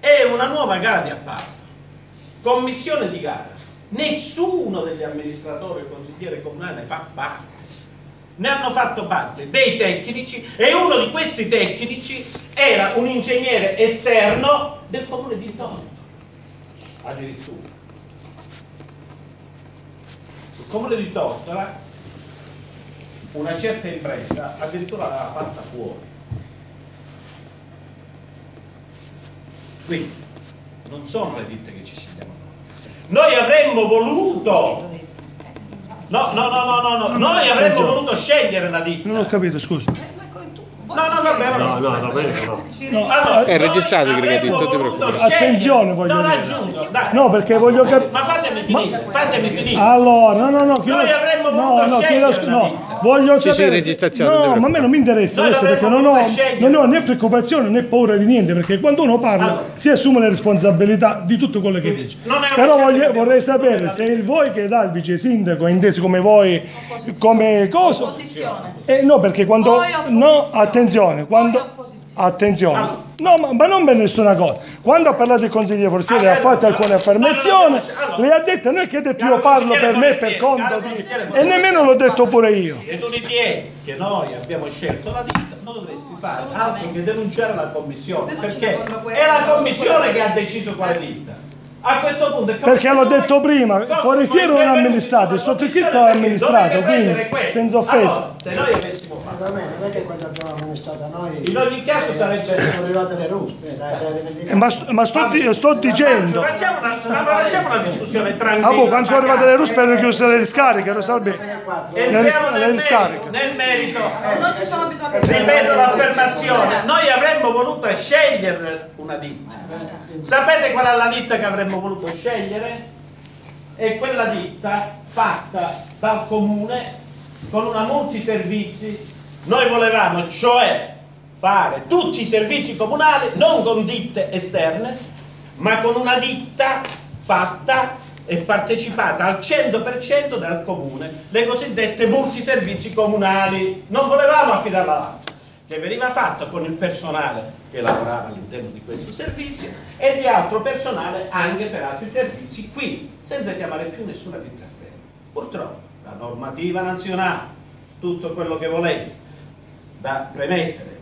È una nuova gara di appalto. Commissione di gara. Nessuno degli amministratori e consiglieri comunali fa parte. Ne hanno fatto parte dei tecnici e uno di questi tecnici era un ingegnere esterno del comune di Torto. Addirittura. Il comune di Tortora una certa impresa addirittura l'aveva fatta fuori. Quindi non sono le ditte che ci scegliamo noi. Noi avremmo voluto, no, no, no, no, no, no, noi avremmo voluto scegliere la ditta. Non ho capito, scusa. No, no, vabbè, No, no, no, no, quello no. No, Allora, È registrato, avremmo Grigati, non ti preoccupare. scegliere- Attenzione, voglio non dire. aggiungo, dai. No, perché voglio capire. Ma fatemi finire, fatemi finire. Allora, no, no, no, chiedo- Noi avremmo no, voluto no, scegliere chiedo- la no, ditta. Voglio Sì, sì, sapere. non ti no, ma a me non mi interessa Noi questo perché non ho, non ho né preoccupazione né paura di niente, perché quando uno parla Allora. si assume le responsabilità di tutto quello che dice. Non è una Però scelta voglio- che vorrei sapere se il voi che dà il vice sindaco è inteso come voi, come cosa. Opposizione. Eh, no, perché quando. Opposizione. No, attenzione, quando. Attenzione, Allora. no, ma, ma non per nessuna cosa. Quando ha parlato il consigliere Forsieri e ha Allora, fatto alcune allora, affermazioni, allora, lei ha detto: Non è che ha detto io parlo per me per conto di. E nemmeno l'ho detto pure io. Se tu ritieni che noi abbiamo scelto la ditta, non dovresti fare altro che denunciare la commissione, perché è la commissione che ha deciso quale ditta. A questo punto è Perché l'ho detto prima, fossimo Forestieri non è amministrato, il sottoscritto è amministrato, quindi, senza offesa. Allora, se noi avessimo fatto Va bene, non è che quando abbiamo noi In ogni caso eh, sarebbe- sono arrivate le ruspe dai, dai, dai, Eh, Ma, sto- ma sto, di- sto dicendo. Facciamo una, ma facciamo una discussione tranquilla. Ah, boh, quando sono arrivate le ruspe hanno chiuso le discariche, lo sa bene. Entriamo le ris- nel le merito, discariche. nel merito. Non ci sono abituati Ripeto l'affermazione, noi avremmo voluto scegliere una ditta. Sapete qual è la ditta che avremmo voluto scegliere? È quella ditta fatta dal comune con una multiservizi. Noi volevamo cioè fare tutti i servizi comunali non con ditte esterne, ma con una ditta fatta e partecipata al 100% dal comune, le cosiddette multiservizi comunali. Non volevamo affidarla all'altro, che veniva fatto con il personale che lavorava all'interno di questo servizio e di altro personale anche per altri servizi qui, senza chiamare più nessuna ditta esterna. Purtroppo la normativa nazionale, tutto quello che volete, da premettere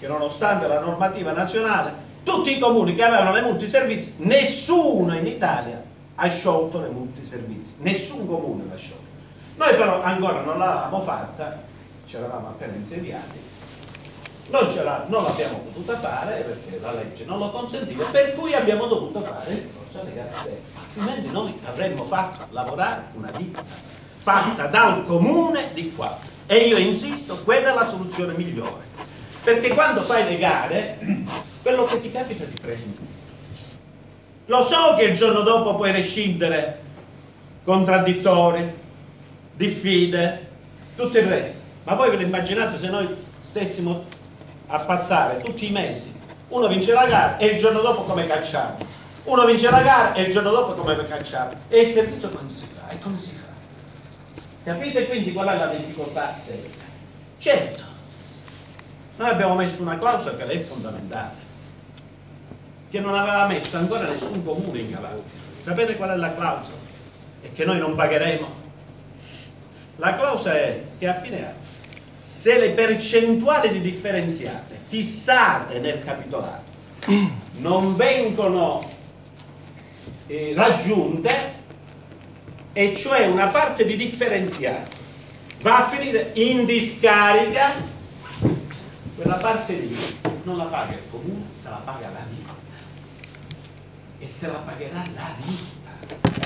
che nonostante la normativa nazionale, tutti i comuni che avevano le multiservizi, nessuno in Italia ha sciolto le multiservizi, nessun comune l'ha sciolto. Noi però ancora non l'avevamo fatta, ci eravamo appena insediati, non, non l'abbiamo potuta fare perché la legge non lo consentiva, per cui abbiamo dovuto fare il corso altrimenti noi avremmo fatto lavorare una ditta fatta dal comune di qua. E io insisto, quella è la soluzione migliore. Perché quando fai le gare, [clears throat] quello che ti capita ti prendi. Lo so che il giorno dopo puoi rescindere contraddittori, diffide, tutto il resto. Ma voi ve lo immaginate se noi stessimo a passare tutti i mesi, uno vince la gara e il giorno dopo come cacciamo, uno vince la gara e il giorno dopo come cacciamo, e il servizio quando si fa? E come si fa? Capite quindi qual è la difficoltà seria? Certo, noi abbiamo messo una clausola che è fondamentale. che non aveva messo ancora nessun comune in Calabria. Sapete qual è la clausola? E che noi non pagheremo? La clausola è che a fine anno, se le percentuali di differenziate fissate nel capitolato non vengono eh, raggiunte, e cioè una parte di differenziate va a finire in discarica, quella parte lì non la paga il comune, se la paga la ditta. E se la pagherà la ditta.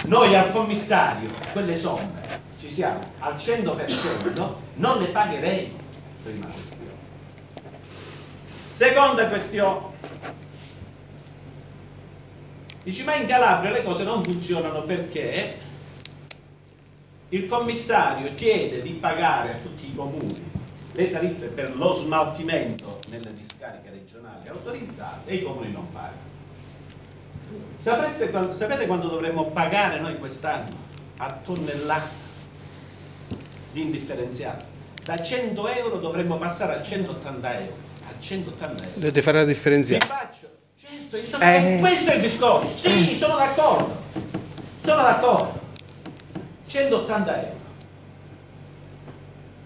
Noi al commissario quelle somme ci siamo al 100%, non le pagheremo. Prima questione. Seconda questione. Dici, ma in Calabria le cose non funzionano perché il commissario chiede di pagare a tutti i comuni le tariffe per lo smaltimento nelle discariche regionali autorizzate e i comuni non pagano. Sapreste sapete quando dovremmo pagare noi quest'anno a tonnellata di indifferenziato? Da 100 euro dovremmo passare a 180 euro. A 180 euro. Dovete fare la Vi differenziata. faccio, certo, sono, Eh. questo è il discorso, sì, sono d'accordo, sono d'accordo, 180 euro.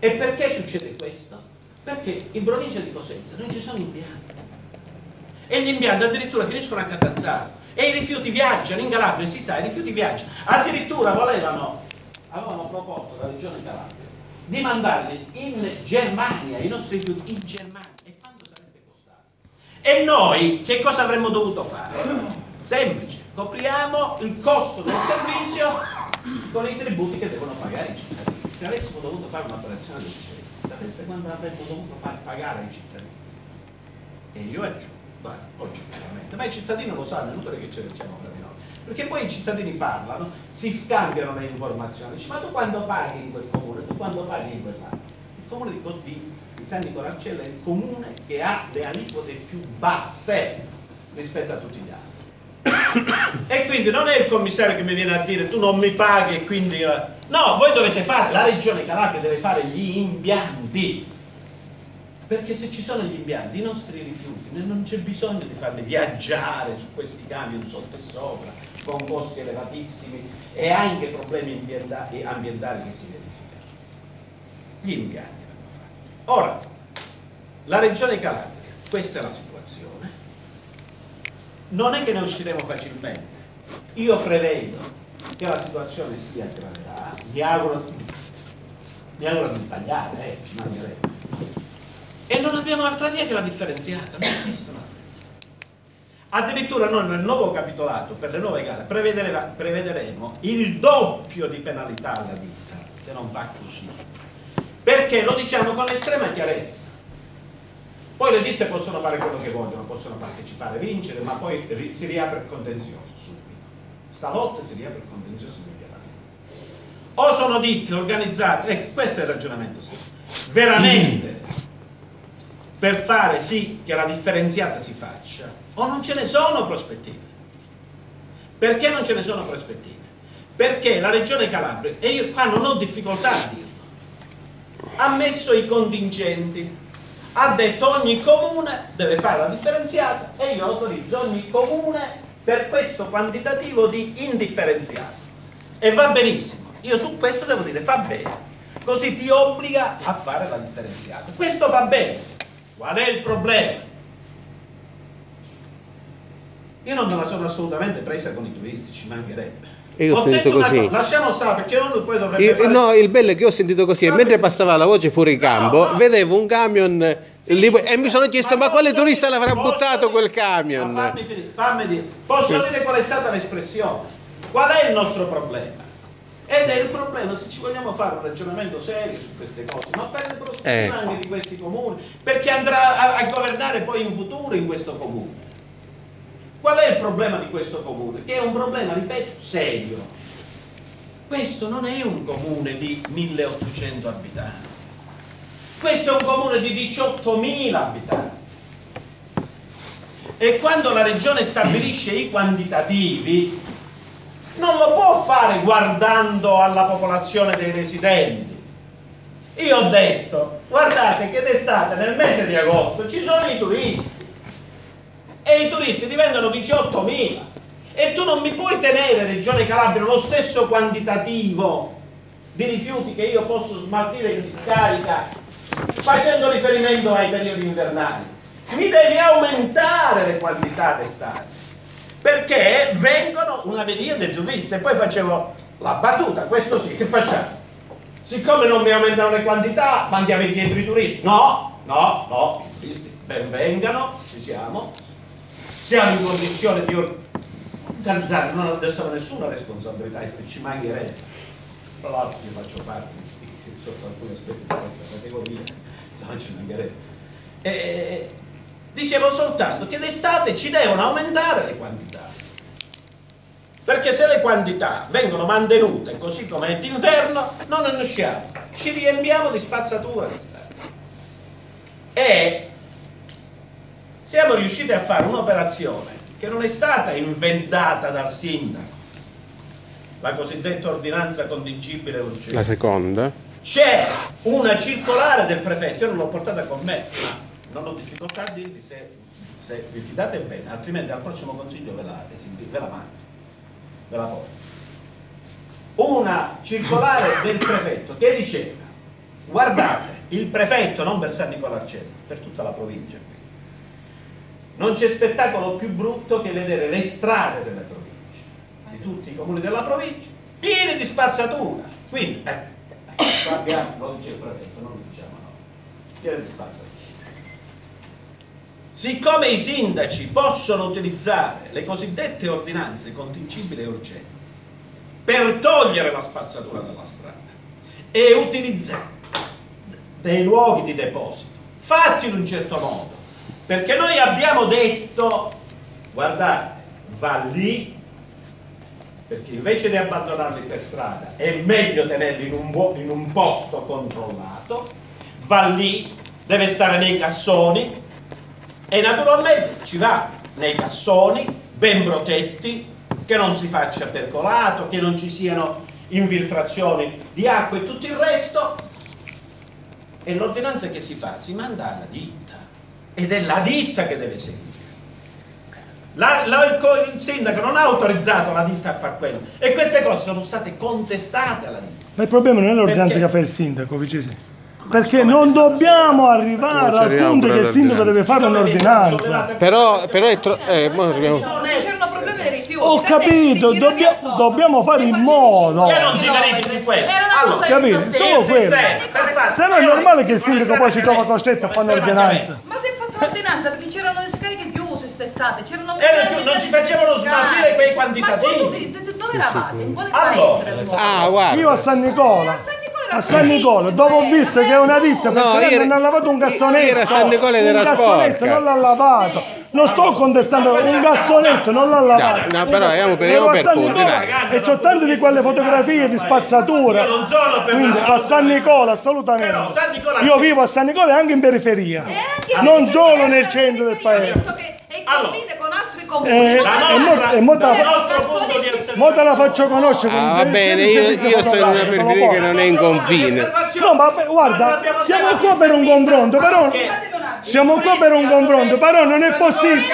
E perché succede questo? Perché in provincia di Cosenza non ci sono impianti. E gli impianti addirittura finiscono a Catanzaro. E i rifiuti viaggiano, in Calabria si sa, i rifiuti viaggiano. Addirittura volevano, avevano proposto la regione Calabria di mandarli in Germania, i nostri rifiuti in Germania. E quanto sarebbe costato? E noi che cosa avremmo dovuto fare? Semplice, copriamo il costo del servizio con i tributi che devono pagare i cittadini. Se avessimo dovuto fare un'operazione del genere, sapeste quanto avremmo dovuto far pagare ai cittadini? E io aggiungo, guarda, oggettivamente, ma i cittadini lo sanno, è inutile che ce ne fra di noi. Perché poi i cittadini parlano, si scambiano le informazioni, dici, ma tu quando paghi in quel comune, tu quando paghi in quell'altro? Il comune di, Co- di, di San Nicolarcella è il comune che ha le aliquote più basse rispetto a tutti gli altri. E quindi non è il commissario che mi viene a dire tu non mi paghi e quindi... eh, No, voi dovete fare, la regione Calabria deve fare gli impianti. Perché se ci sono gli impianti, i nostri rifiuti, non c'è bisogno di farli viaggiare su questi camion sotto e sopra, con costi elevatissimi e anche problemi ambienta- e ambientali che si verificano. Gli impianti vanno fatti. Ora, la regione Calabria, questa è la situazione, non è che ne usciremo facilmente. Io prevedo che la situazione si aggraverà, mi auguro, mi auguro di sbagliare, eh, ci mancherebbe. E non abbiamo altra via che la differenziata, non esistono altre. Addirittura noi nel nuovo capitolato per le nuove gare prevederemo il doppio di penalità alla ditta se non fa così. Perché lo diciamo con estrema chiarezza. Poi le ditte possono fare quello che vogliono, possono partecipare, vincere, ma poi si riapre il contenzioso subito. Stavolta si riapre il contenzioso immediatamente. O sono ditte organizzate, ecco questo è il ragionamento sì, veramente per fare sì che la differenziata si faccia, o non ce ne sono prospettive. Perché non ce ne sono prospettive? Perché la regione Calabria, e io qua non ho difficoltà a dirlo, ha messo i contingenti, ha detto ogni comune deve fare la differenziata e io autorizzo ogni comune per questo quantitativo di indifferenziato. E va benissimo, io su questo devo dire fa bene, così ti obbliga a fare la differenziata. Questo va bene. Qual è il problema? Io non me la sono assolutamente presa con i turisti, ci mancherebbe. Io ho detto sentito così. cosa, lasciamo stare perché uno poi dovrebbe Io- fare... no, il bello è che ho sentito così, e Ma mentre perché- passava la voce fuori campo, No, no. vedevo un camion eh, lì, e mi sono chiesto ma, quale posso turista dire- l'avrà buttato dire- quel camion? Ma fammi finire, fammi dire. Posso dire qual è stata l'espressione? Qual è il nostro problema? Ed è il problema, se ci vogliamo fare un ragionamento serio su queste cose, ma per le prospettive Eh. anche di questi comuni, perché andrà a, a governare poi in futuro in questo comune. Qual è il problema di questo comune? Che è un problema, ripeto, serio. Questo non è un comune di 1800 abitanti. Questo è un comune di 18.000 abitanti. E quando la regione stabilisce i quantitativi, non lo può fare guardando alla popolazione dei residenti. Io ho detto, guardate che d'estate, nel mese di agosto, ci sono i turisti. E i turisti diventano 18.000 e tu non mi puoi tenere Regione Calabria lo stesso quantitativo di rifiuti che io posso smaltire in discarica facendo riferimento ai periodi invernali. Mi devi aumentare le quantità d'estate perché vengono una veliera di turisti e poi facevo la battuta questo sì che facciamo? Siccome non mi aumentano le quantità mandiamo indietro i turisti. No no no i turisti ben vengano ci siamo siamo in condizione di organizzare non adesso nessuna responsabilità ci mancherebbe tra l'altro io faccio parte di, sotto alcuni aspetti di questa categoria insomma ci mancherebbe. E, dicevo soltanto che d'estate ci devono aumentare le quantità. Perché se le quantità vengono mantenute così come è d'inverno non ne usciamo. Ci riempiamo di spazzatura d'estate e siamo riusciti a fare un'operazione che non è stata inventata dal sindaco la cosiddetta ordinanza contingibile urgente La seconda? c'è una circolare del prefetto, io non l'ho portata con me, ma non ho difficoltà a dirvi se, se vi fidate bene, altrimenti al prossimo consiglio ve la, ve la mando, ve la porto. Una circolare del prefetto che diceva, guardate, il prefetto, non per San Nicola al Cielo, per tutta la provincia, non c'è spettacolo più brutto che vedere le strade delle province, di tutti i comuni della provincia, piene di spazzatura. Quindi, ecco, Qua abbiamo, lo dice il prefetto, non lo diciamo noi, piena di spazzatura. Siccome i sindaci possono utilizzare le cosiddette ordinanze contingibili e urgenti per togliere la spazzatura dalla strada e utilizzare dei luoghi di deposito fatti in un certo modo, perché noi abbiamo detto, guardate, va lì perché invece di abbandonarli per strada è meglio tenerli in un, in un, posto controllato, va lì, deve stare nei cassoni e naturalmente ci va nei cassoni ben protetti, che non si faccia percolato, che non ci siano infiltrazioni di acqua e tutto il resto. E l'ordinanza che si fa? Si manda alla ditta ed è la ditta che deve seguire. La, la, il, il, sindaco non ha autorizzato la ditta a fare quello e queste cose sono state contestate alla ditta. Ma il problema non è l'ordinanza che fa il sindaco, vicisi. Perché non dobbiamo arrivare al punto che il sindaco deve fare un'ordinanza. Però, però è troppo... Eh, problemi dei rifiuti. Ho capito, dobbia, dobbiamo fare in modo. Che non si verifichi questo. Allora, capito, solo quello. per Se no è normale che il sindaco poi si trova costretto a fare un'ordinanza. Ma si l'ordinanza perché c'erano le scariche chiuse quest'estate, c'erano Era giusto, non ci facevano smaltire quei quantitativi. Ma dove- eravate? In quale Allora. paese? Ah, guarda. Io a San Nicola. A San Nicola era A San Nicola, bellissimo, dopo ho eh. visto che è una ditta No, perché io- non ha lavato un cassonetto. io ero a San Nicola ed era un cassonetto sporca. non l'ha lavato. Non sto contestando un cassonetto, non l'ha lavato. No, però andiamo per- Ero andiamo a per dai. E c'ho tante di quelle fotografie di spazzatura. Io non sono per Quindi a San Nicola, assolutamente. Però San Nicola- Io vivo a San Nicola e anche in periferia. E anche Non solo nel centro del paese. Allora. con altri comuni. Eh, non La è- e mo- nostra, e mo- te la faccio conoscere. Ah, va bene, io, io sto in una periferia che non è in confine. No, ma guarda, siamo qua per un confronto, però siamo qua per un confronto, però non è possibile.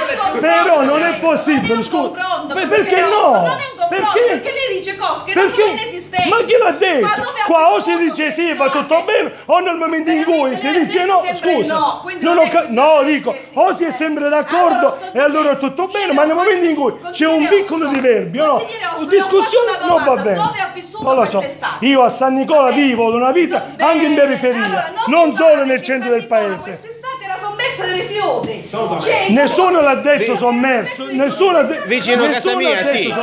Però non è possibile, Non è un scusa. perché no? Non è un confronto, Perché? perché lei dice cose che non Perché? sono inesistenti. Ma chi l'ha detto? Qua o si dice sì, va tutto bene, o nel momento in cui si dice no, scusa. no, quindi Non non ho è ca- che si no, dice dico, sì. o si è sempre d'accordo e allora tutto bene, ma nel momento in cui c'è un piccolo diverbio, no? discussione non va bene. Non lo so. Io a San Nicola vivo una vita anche in periferia, non solo nel centro del paese. Quest'estate sommersa di rifiuti. Cioè, Nessuno l'ha detto sommerso, nessuno ha de- Vicino a casa mia, sì.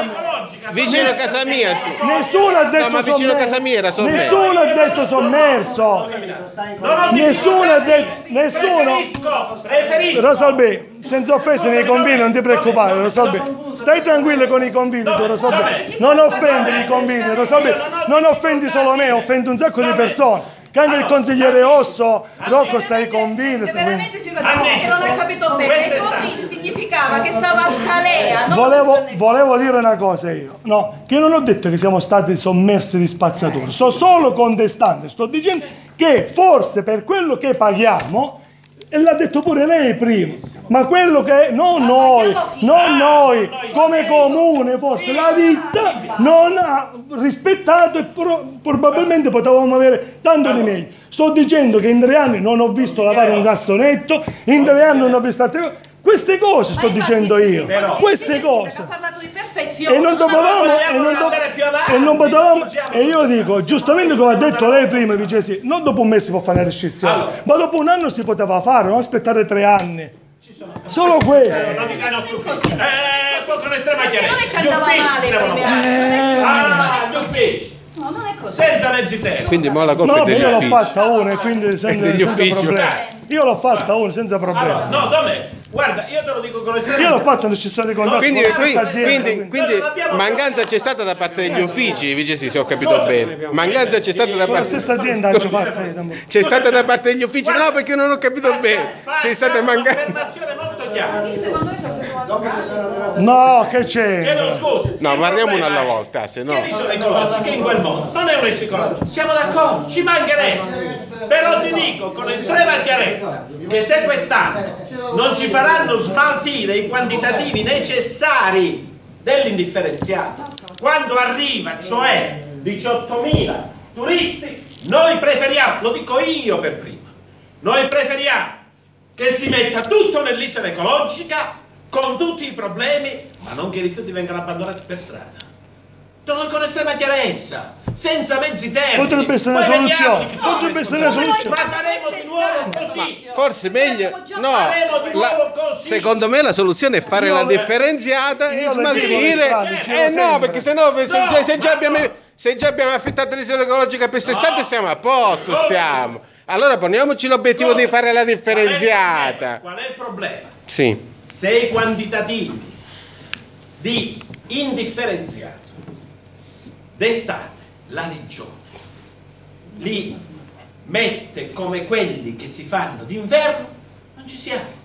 Vicino a casa mia, sì. Nessuno ha detto ma vicino a sommerso. casa mia era sommerso. Nessuno ha detto sommerso. Non ho Nessuno ha detto, nessuno. Preferisco, preferisco. Rosalbè, senza offese nei convini, non ti preoccupare, Rosalbè. Stai tranquillo con i convini, Rosalbè. Non offendi i convini, Rosalbè. Non offendi solo me, offendi un sacco di persone. Che anche il consigliere Osso, Rocco, stai convinto. Veramente si Amici, che non ha capito bene. convini significava che stava a Scalea, Volevo, volevo dire una cosa io, no, che non ho detto che siamo stati sommersi di spazzatura, sto solo contestando, sto dicendo che forse per quello che paghiamo E l'ha detto pure lei prima. Ma quello che non Ma noi, non Ah, noi, come comune, forse la ditta non ha rispettato e pro- probabilmente potevamo avere tanto di meglio. Sto dicendo che in tre anni non ho visto lavare un cassonetto, in tre anni non ho visto altre cose. Queste cose sto dicendo io, però- queste cose. E non dovevamo, e non, do- andare più avanti, e non potevamo, e io dico, giustamente come ha detto lei prima, Vice sì, non dopo un mese si può fare la rescissione, Allora. ma dopo un anno si poteva fare, non aspettare tre anni. Solo questo. Non uffici. Eh, non è che Gli andava uffici male fare. Ah, gli uffici. No, non è così. Senza mezzi tempi. Quindi mo la colpa No, è ma degli io l'ho uffici. fatta una e quindi senza, senza uffici. problemi. Io l'ho fatta una senza Allora, problemi. no, dov'è? Guarda, io te lo dico con Io l'ho fatto una rescissione di contratto Quindi, con la quindi, stessa azienda. quindi- quindi mancanza c'è stata da parte degli uffici, Vice sì, se ho capito bene. Mancanza c'è stata da Con la parte stessa azienda hanno fatto. c'è stata da parte degli uffici, no perché non ho capito bene. C'è stata mancanza. un'affermazione molto chiara. Secondo me sono preso Dopo che sono arrivati No, che c'è? Chiedo scusa. No, Il parliamo problema una alla volta, se no. Che l'isola ecologica in quel modo non è un'isola ecologica. Siamo d'accordo, ci mancherebbe. Però ti dico con estrema chiarezza che se quest'anno non ci faranno smaltire i quantitativi necessari dell'indifferenziato, quando arriva, cioè 18.000 turisti, noi preferiamo, lo dico io per prima, noi preferiamo che si metta tutto nell'isola ecologica con tutti i problemi, ma non che i rifiuti vengano abbandonati per strada. Dico con estrema chiarezza, senza mezzi termini. Potrebbe essere una soluzione. Potrebbe essere una soluzione. Ma faremo di nuovo così. Forse meglio. No, Faremo di la- nuovo così. secondo me la soluzione è fare Io la differenziata e smaltire. strade, giro Eh no, perché sennò se, No, se- se già ma abbiamo, no. se già abbiamo affittato l'isola ecologica per 60 stiamo a posto, stiamo. Allora poniamoci l'obiettivo di fare la differenziata. Qual è il problema? Sì. Se i quantitativi di indifferenziato d'estate la regione li mette come quelli che si fanno d'inverno, non ci siamo.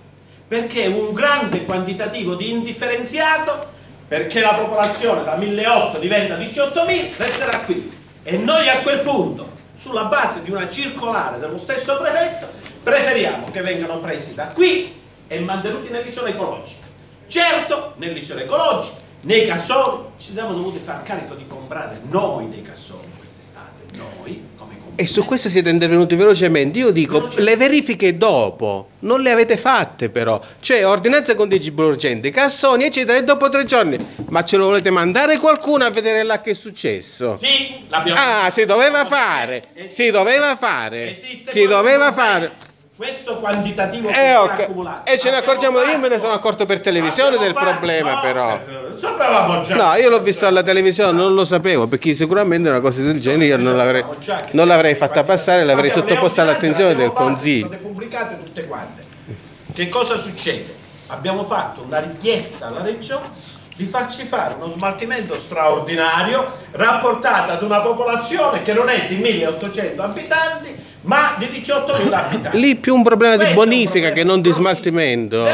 Perché un grande quantitativo di indifferenziato, perché la popolazione da 1.800 diventa 18.000, resterà qui. E noi a quel punto, sulla base di una circolare dello stesso prefetto, preferiamo che vengano presi da qui e mantenuti nell'isola ecologica. Certo, nell'isola ecologica, nei cassoni, ci siamo dovuti far carico di comprare noi dei cassoni quest'estate, noi come. E su questo siete intervenuti velocemente. Io dico, le verifiche dopo non le avete fatte però. Cioè, ordinanza contingibile urgente, cassoni, eccetera, e dopo tre giorni. Ma ce lo volete mandare qualcuno a vedere là che è successo? Sì, l'abbiamo Ah, si doveva fare, si doveva fare, si doveva fare. Questo quantitativo che Eh, si è ok. accumulato. E ce ne accorgiamo, io me ne fatto- sono accorto per televisione del fatto- problema no, però. eh. No, io l'ho visto alla televisione, non lo sapevo, perché sicuramente una cosa del genere io non l'avrei, che non l'avrei fatta passare, l'avrei sottoposta all'attenzione del Consiglio. Sono state pubblicate tutte quante. Che cosa succede? Abbiamo fatto una richiesta alla Regione di farci fare uno smaltimento straordinario rapportato ad una popolazione che non è di 1800 abitanti ma di 18.000 abitanti. Lì più un problema di Questo bonifica problema che non di smaltimento. Di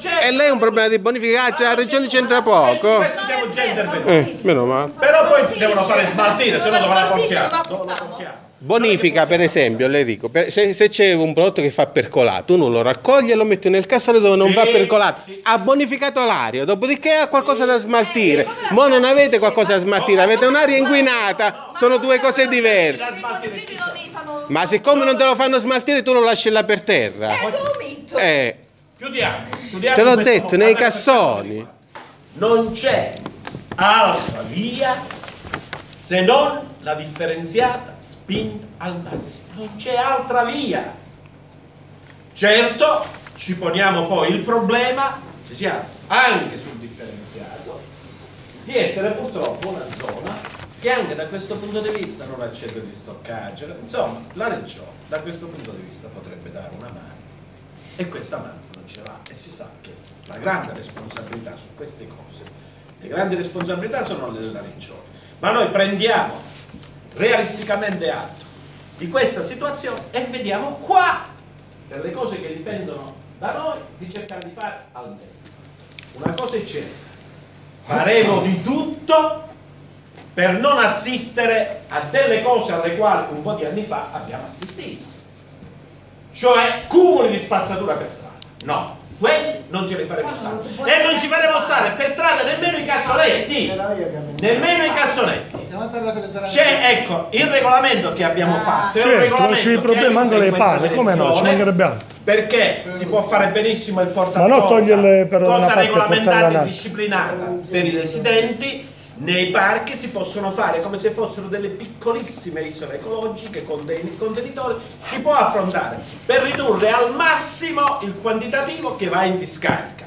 certo. E lei è un problema di bonifica, ah, la regione c'entra poco. questo siamo già intervenuti. Eh, meno male. Però poi devono fare smaltire, se no dove la Bonifica per esempio, le dico, per- se, se c'è un prodotto che fa percolato, uno lo raccoglie e lo mette nel cassone dove non Sì, va percolato, sì. ha bonificato l'aria, dopodiché ha qualcosa da smaltire. Ma non avete qualcosa da smaltire, avete un'aria inquinata, sono due cose diverse. Ma siccome non te lo fanno smaltire tu lo lasci là per terra. Eh. Eh, Chiudiamo. chiudiamo te l'ho detto, nei cassoni. Non c'è altra via se non la differenziata spinta al massimo. Non c'è altra via. Certo, ci poniamo poi il problema, ci siamo anche sul differenziato, di essere purtroppo una zona che anche da questo punto di vista non accede di stoccaggio. Insomma, la regione da questo punto di vista potrebbe dare una mano e questa mano non ce l'ha e si sa che la grande responsabilità su queste cose, le grandi responsabilità sono le della regione, ma noi prendiamo realisticamente atto di questa situazione e vediamo qua, per le cose che dipendono da noi, di cercare di fare al meglio. Una cosa è certa, faremo di tutto per non assistere a delle cose alle quali un po' di anni fa abbiamo assistito. cioè cumuli di spazzatura per strada. No, quelli non ce li faremo stare. E non ci faremo stare per strada nemmeno i cassonetti. Ne- Nemmeno i cassonetti. C'è, ecco, il regolamento che abbiamo fatto è un Certo, regolamento il che problema anche le pale, come no, ci mancherebbe altro. Perché si può fare benissimo il porta Ma non toglierle però cosa regolamentata e disciplinata per i residenti. Nei parchi si possono fare come se fossero delle piccolissime isole ecologiche con dei contenitori, si può affrontare per ridurre al massimo il quantitativo che va in discarica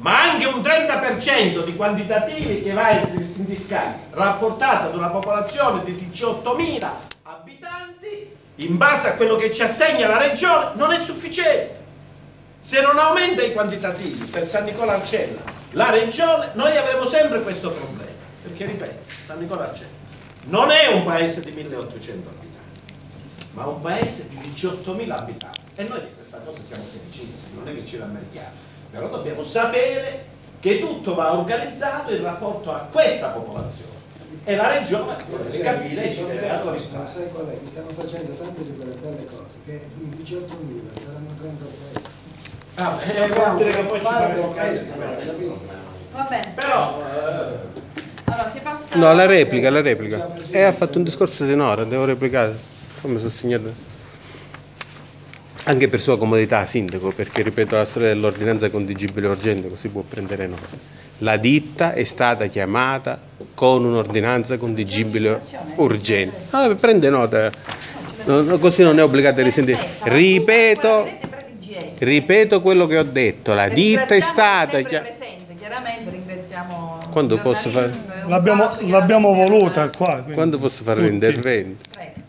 ma anche un 30% di quantitativi che va in, discarica, rapportato ad una popolazione di 18.000 abitanti, in base a quello che ci assegna la regione, non è sufficiente. Se non aumenta i quantitativi per San Nicola Arcella, la regione, noi avremo sempre questo problema. Perché ripeto, San Nicola Arcella non è un paese di 1800 abitanti, ma un paese di 18.000 abitanti. E noi di questa cosa siamo felicissimi, non è che ci rammarichiamo. Però dobbiamo sapere che tutto va organizzato in rapporto a questa popolazione. E la regione deve capire e ci deve autorizzare. Sai colleghi, stiamo facendo tante di quelle belle cose che i 18.000 saranno 36. Ah, eh, vuol dire che poi ci faremo di questo. Va bene, Però, eh, allora si passa... No, la replica, la replica. E ha fatto un discorso di un'ora, devo replicare. Come sono segnato? Anche per sua comodità, sindaco, perché ripeto la storia dell'ordinanza contingibile urgente, così può prendere nota. La ditta è stata chiamata con un'ordinanza contingibile urgente. Ah, prende nota, No, così non è obbligato a risentire. Ripeto, ripeto quello che ho detto, la ditta è stata chiamata. Ringraziamo Quando posso fare- L'abbiamo, voluta qua. quindi Quando posso fare l'intervento? Prego.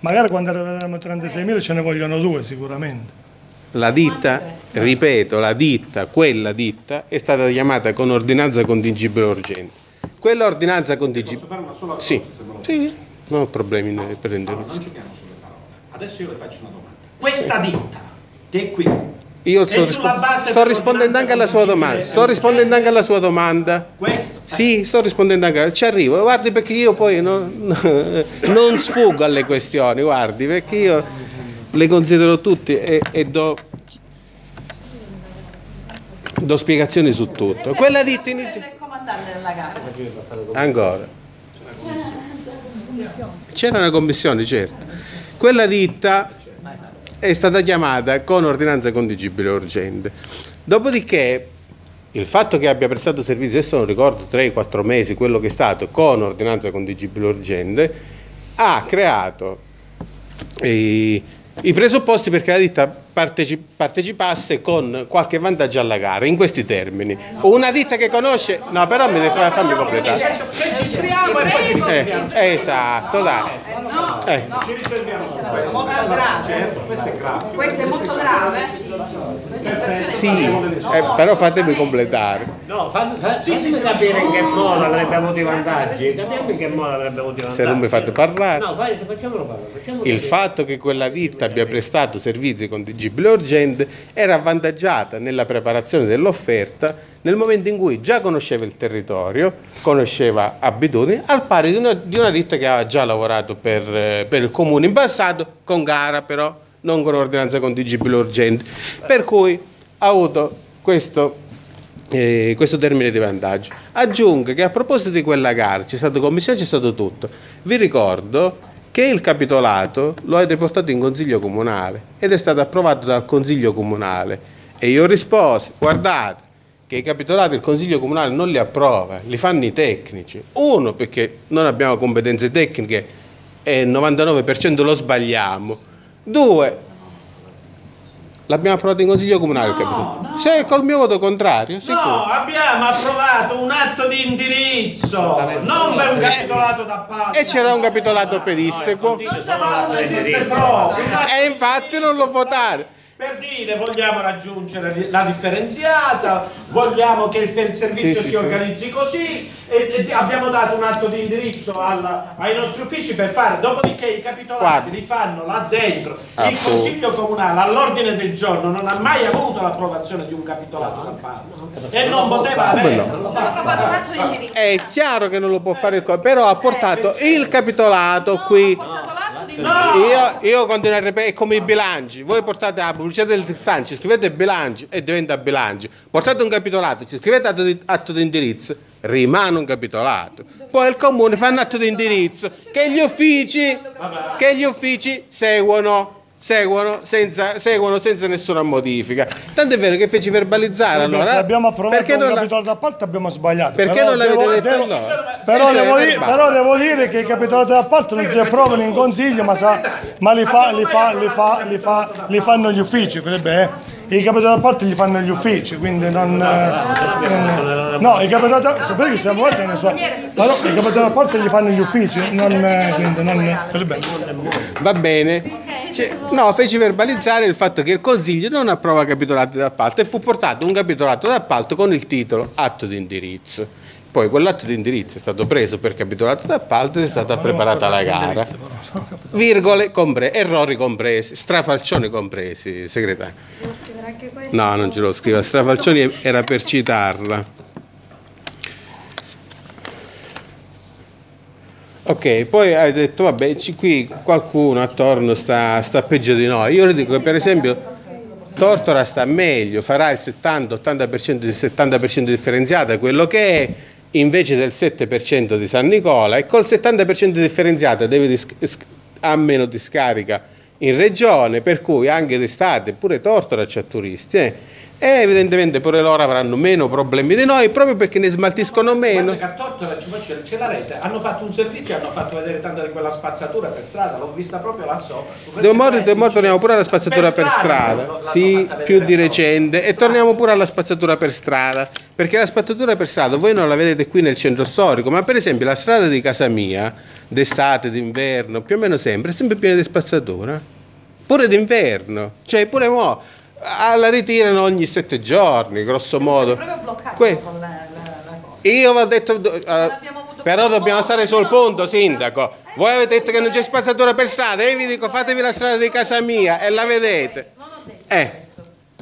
Magari quando arriveremo a 36.000 ce ne vogliono due sicuramente. La ditta, ripeto, la ditta, quella ditta è stata chiamata con ordinanza contingibile urgente. Quella ordinanza posso contingibile... fare una sola cosa? Sì, sì, non ho problemi nel Allora, prenderlo. non giochiamo sulle parole. Adesso io le faccio una domanda. Questa ditta che è qui, Io sto, sto rispondendo anche alla sua domanda. Sto rispondendo anche alla sua domanda. questo Sì, sto rispondendo anche. Ci arrivo, guardi perché io poi non, non sfuggo alle questioni, guardi, perché io le considero tutte e, e do, do spiegazioni su tutto. Quella ditta inizia. Quello è il comandante della gara. Ancora. C'era una commissione, certo. Quella ditta è stata chiamata con ordinanza contingibile urgente. Dopodiché il fatto che abbia prestato servizi, adesso non ricordo 3-4 mesi, quello che è stato con ordinanza contingibile urgente, ha creato i, i presupposti perché la ditta partecipasse con qualche vantaggio alla gara, in questi termini. Una ditta che conosce... No, però mi deve fammi completare. registriamo e poi. Eh, esatto, dai. No, Eh. no, grave. Certo, questo è. Questo molto grave. Sì, eh, però fatemi completare. No, fa- fammi capire in che modo avrebbe avuto i vantaggi. Capiamo in che modo avrebbe avuto i vantaggi. Se non mi fate parlare. No, facciamolo parlare. Il fatto che quella ditta abbia prestato servizi contingibili urgente era avvantaggiata nella preparazione dell'offerta nel momento in cui già conosceva il territorio, conosceva abitudini, al pari di una, di una ditta che aveva già lavorato per, eh, per il comune in passato, con gara però, non con ordinanza contingibile urgente. Per cui ha avuto questo eh, questo termine di vantaggio. Aggiungo che a proposito di quella gara c'è stata commissione, c'è stato tutto. Vi ricordo che il capitolato lo avete portato in consiglio comunale ed è stato approvato dal consiglio comunale e io risposi, guardate che i capitolati il consiglio comunale non li approva, li fanno i tecnici. Uno perché non abbiamo competenze tecniche e il 99% lo sbagliamo. Due L'abbiamo approvato in consiglio comunale il capitolato. Sì, col mio voto contrario, sicuro. No, abbiamo approvato un atto di indirizzo, non per un capitolato d'appalto. E c'era un capitolato pedissequo Non Ma non esiste proprio. E infatti non lo votare. Per dire vogliamo raggiungere la differenziata, vogliamo che il servizio Sì, si sì, sì. organizzi così e, e abbiamo dato un atto di indirizzo alla- ai nostri uffici per fare, dopodiché i capitolati li fanno là dentro, il Appunto. consiglio comunale all'ordine del giorno non ha mai avuto l'approvazione di un capitolato da parte e non poteva Come avere. no? Indirizzo. È chiaro che non lo può fare il però ha portato il capitolato No, qui. ho di Io, io continuo a ripetere, è come i bilanci. Voi portate la pubblicità del San, ci scrivete bilanci e diventa bilanci. Portate un capitolato, ci scrivete atto di, atto di indirizzo, rimane un capitolato. Poi il comune fa un atto di indirizzo che gli uffici, che gli uffici seguono. Seguono senza, seguono senza nessuna modifica. Tanto è vero che feci verbalizzare. Vabbè, allora, se abbiamo approvato perché non la- capitolo d'appalto abbiamo sbagliato. perché Però non l'avete devo- detto devo- allora? Però Sì, devo, sì, dire, però devo dire che i capitolati d'appalto non si approvano in consiglio, ma, sa- ma li, fa- li fa- li fa- li fa- li fanno gli uffici, Felipe, eh? I capitolati d'appalto li fanno gli uffici, quindi non... eh, no, i d'appalto... Sapete che siamo volte ne so... No, i capitolati d'appalto li fanno gli uffici, non... eh, Quindi non... Felipe. Va bene. Cioè, no, feci verbalizzare il fatto che il Consiglio non approva capitolati d'appalto e fu portato un capitolato d'appalto con il titolo atto di indirizzo. Poi quell'atto di indirizzo è stato preso per capitolato d'appalto ed è stata preparata la gara. Virgole, compre- errori compresi, strafalcioni compresi, segretario. No, non ce lo scriva, strafalcioni era per citarla. Ok, poi hai detto, vabbè, qui qualcuno attorno sta, sta peggio di noi. Io le dico che per esempio Tortora sta meglio, farà il 70-80% di 70% differenziata, quello che è, invece del 7% di San Nicola, e col 70% differenziata deve ha meno discarica in regione, per cui anche d'estate pure Tortora c'ha turisti. eh. E evidentemente pure loro avranno meno problemi di noi proprio perché ne smaltiscono meno. Guarda che a Tortora ci faccio- c'è la rete, hanno fatto un servizio, hanno fatto vedere tanto di quella spazzatura per strada, l'ho vista proprio là sopra. su De mo, Rete de mo 13. torniamo pure alla spazzatura per strada, l'hanno- l'hanno sì, più di recente, e torniamo pure alla spazzatura per strada, perché la spazzatura per strada voi non la vedete qui nel centro storico, ma per esempio la strada di casa mia, d'estate, d'inverno, più o meno sempre, è sempre piena di spazzatura, pure d'inverno, cioè pure mo, ah, la ritirano ogni sette giorni, grosso modo. proprio bloccato Que- con la, la, la cosa. io vi ho detto, eh, avuto però dobbiamo stare sul no. punto, sindaco. Voi avete detto che non c'è spazzatura per strada, io vi dico fatevi la strada di casa mia e la vedete. Non ho detto Eh. questo.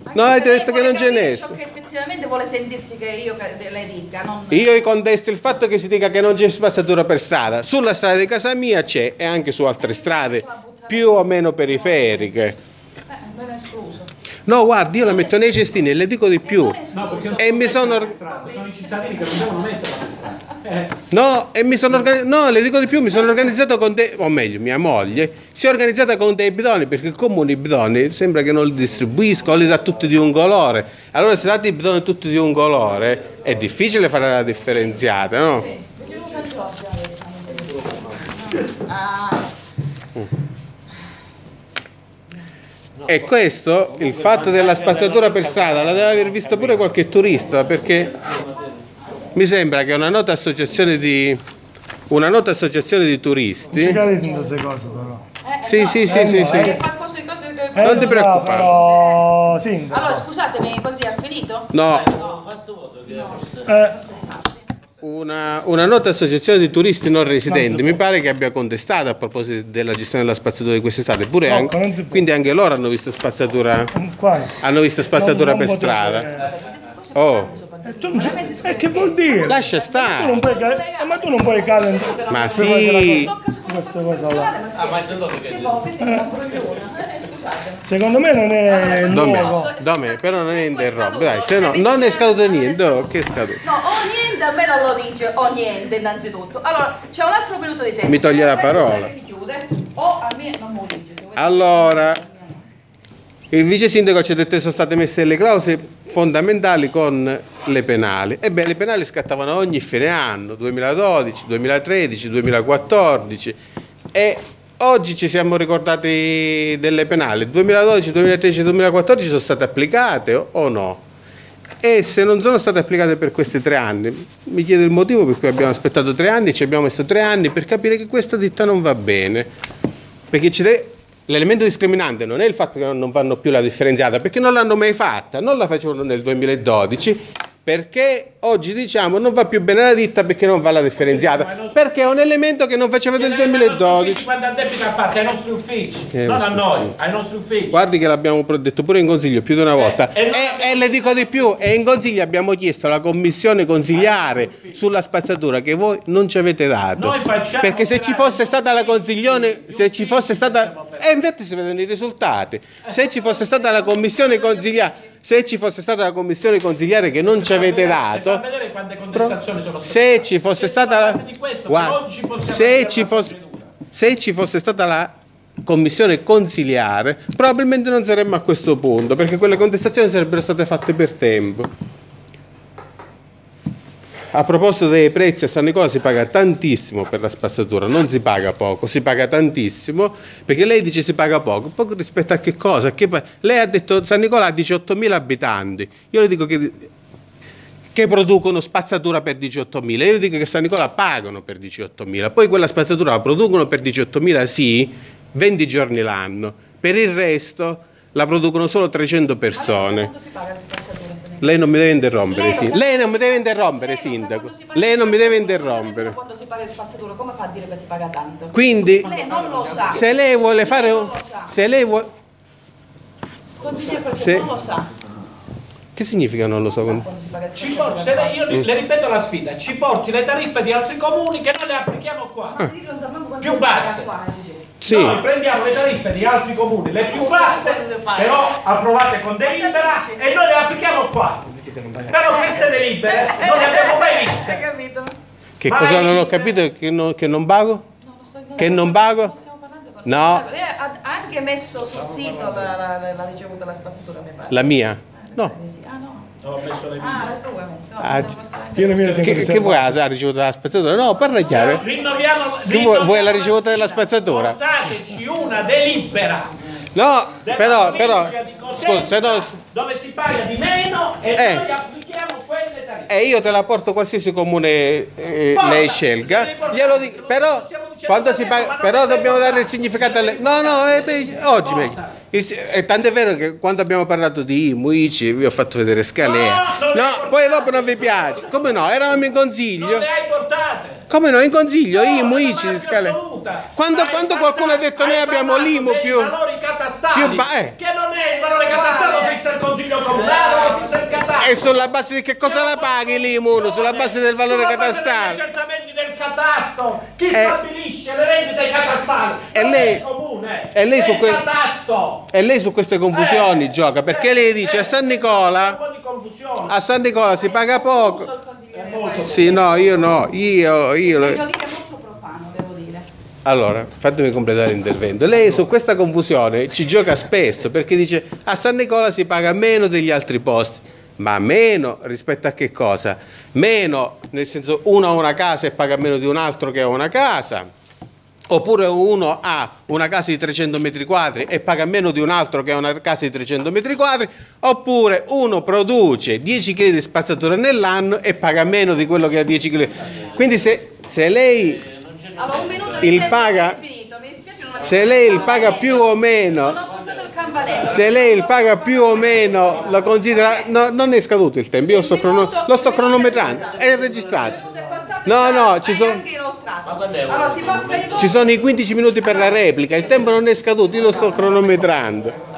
Anche No, avete detto che non ce n'è. Ciò che effettivamente vuole sentirsi che io le dica, non... Io contesto il fatto che si dica che non c'è spazzatura per strada. Sulla strada di casa mia c'è e anche su altre strade più o meno periferiche. Eh, è escluso. No, guardi, io la metto nei cestini e le dico di più. No, E mi sono sono i cittadini che non devono metterla per strada. Eh, No, e mi sono organizzato, no, le dico di più, mi sono organizzato con dei, o meglio, mia moglie, si è organizzata con dei bidoni, perché il comune i bidoni sembra che non li distribuisca o li dà tutti di un colore. Allora se date i bidoni tutti di un colore, è difficile fare la differenziata, no? Avete. Ah, E questo, il fatto della spazzatura per strada, la deve aver vista pure qualche turista, perché mi sembra che una nota associazione di, una nota associazione di Ci turisti... cadete in queste cose però. eh, Sì, no, sì, sì, sì, eh, sì. che che... Eh, Non ti preoccupare. Allora, scusatemi, così ha finito? No, Eh, Una, una nota associazione di turisti non residenti mi pare che abbia contestato a proposito della gestione della spazzatura di quest'estate, Pure No, anche- non quindi anche loro hanno visto spazzatura, hanno visto spazzatura Non- non per potete- strada. Oh, Eh, tu non ci- eh, che vuol dire? lascia Tu non stare. puoi eh, ma tu non puoi cadere Ma sì, questa cosa là. Ah, ma è poco, che. Eh, scusate. Secondo me non è il Dome, dome, però non è interrompo, dai, se no, non è scaduto niente, oh, che è scaduto? No, o niente, a me non lo dice, o niente innanzitutto. Allora, c'è un altro minuto di tempo. Mi toglie la parola. Si chiude, o a me non lo dice. Se vuoi- Allora, il vice sindaco ci ha detto che sono state messe le clausole fondamentali con le penali. Ebbene, le penali scattavano ogni fine anno, 2012, 2013, 2014 e oggi ci siamo ricordati delle penali. 2012, 2013 2014 sono state applicate o- no? E se non sono state applicate per questi tre anni, mi chiedo il motivo per cui abbiamo aspettato tre anni, ci abbiamo messo tre anni per capire che questa ditta non va bene. Perché ci deve- l'elemento discriminante non è il fatto che non vanno più la differenziata, perché non l'hanno mai fatta, non la facevano nel 2012 Perché oggi diciamo non va più bene la ditta perché non va la differenziata? Perché è un elemento che non faceva nostri 2012. uffici Quando addebita fate ai nostri uffici, Eh, non a noi, ai nostri uffici. Guardi che l'abbiamo detto pure in consiglio più di una volta. e E, noi e le dico di più, e in consiglio abbiamo chiesto la commissione consigliare sulla spazzatura che voi non ci avete dato. Perché se ci fosse stata la consiglione, gli se ci fosse stata... E infatti si vedono i risultati. Se ci fosse stata la commissione consigliare, se ci fosse stata la commissione consigliare che non ci avete dato, se ci fosse stata la, Guarda, se ci fosse, se ci fosse stata la commissione consiliare, probabilmente non saremmo a questo punto, perché quelle contestazioni sarebbero state fatte per tempo. A proposito dei prezzi, a San Nicola si paga tantissimo per la spazzatura, non si paga poco, si paga tantissimo, perché lei dice si paga poco, poco rispetto a che cosa? Che lei ha detto San Nicola ha 18.000 abitanti, io le dico che che producono spazzatura per 18.000. Io dico che San Nicola pagano per 18.000, poi quella spazzatura la producono per 18.000 sì, 20 giorni l'anno, per il resto la producono solo 300 Allora, persone. quando si paga la spazzatura? Lei non mi deve interrompere, Lei sì. sa- Lei non mi deve interrompere, Lei lo sa sindaco. Lei non mi deve interrompere. Quando si paga la spazzatura, come fa a dire che si paga tanto? Quindi, Lei non lo sa. se lei vuole fare un... Non. Se lei vuole... Consigliere Se- non lo sa. Che significa non lo so? Quando si paga la Ci spazzatura? porti, se lei, io le ripeto la sfida, ci porti le tariffe di altri comuni che noi le applichiamo qua. Non quanto Più basse. Sì. Noi prendiamo le tariffe di altri comuni, le più basse, però approvate con delibera e noi le applichiamo qua. Però queste delibere non le abbiamo mai Hai viste. capito? Che Ma cosa non ho capito? Che non, che non pago? No, so, Che non pago? non stiamo parlando con- No. Lei ha anche messo sul sito la, la, la, ricevuta la spazzatura, mi pare. La mia? No. Eh, sì. Ah, no. Ho messo le Ah, la tua hai messo. No, Ah, Io le mie le tengo Che, che vuoi? Ha ricevuto la spazzatura? No, parla chiaro. Rinnoviamo, Tu vuoi- vuoi la ricevuta della spazzatura? Portateci una delibera No, della però, però, scusa, no, dove si paga di meno e Eh. noi applichiamo quelle tariffe. e io te la porto qualsiasi comune eh, Porta, lei scelga, glielo dico, però, quando si non però dobbiamo dare il significato alle... No, no, eh, beh, oggi meglio. E tanto è vero che quando abbiamo parlato di IMU, ICI, vi ho fatto vedere Scalea. No, non poi dopo non vi piace. Come no? Eravamo in Non consiglio. le hai portate. Come no? In consiglio, No, IMU, ICI, marca Scalea. Quando- quando qualcuno ha detto noi abbiamo l'IMU più- valori catastali più ba- eh. che non è il valore catastale lo fixa il consiglio comunale fixa il catasto E sulla base di che cosa la paghi l'IMU? Sulla base del valore Sulla base degli catastale. accertamenti del catasto chi Eh. Stabilisce le rendite catastali E lei- è il comune e lei è su que- E lei su queste confusioni Eh, gioca perché eh, lei dice eh, a San Nicola, a San Nicola si paga poco. Sì, no, io no, io, io. Il mio libro è molto profano, devo dire. Allora, fatemi completare l'intervento. Lei su questa confusione ci gioca spesso perché dice a San Nicola si paga meno degli altri posti. Ma meno rispetto a che cosa? Meno, nel senso uno ha una casa e paga meno di un altro che ha una casa. Oppure uno ha una casa di 300 metri quadri e paga meno di un altro che ha una casa di 300 metri quadri. Oppure uno produce 10 kg di spazzatura nell'anno e paga meno di quello che ha 10 kg. Quindi se, se lei Allora, Il paga- se lei il paga più o meno Se lei il paga più o meno lo considera no, non è scaduto il tempo io sto crono- lo sto cronometrando è registrato. No, no, ci sono- ci sono i 15 minuti per la replica il tempo non è scaduto io lo sto cronometrando.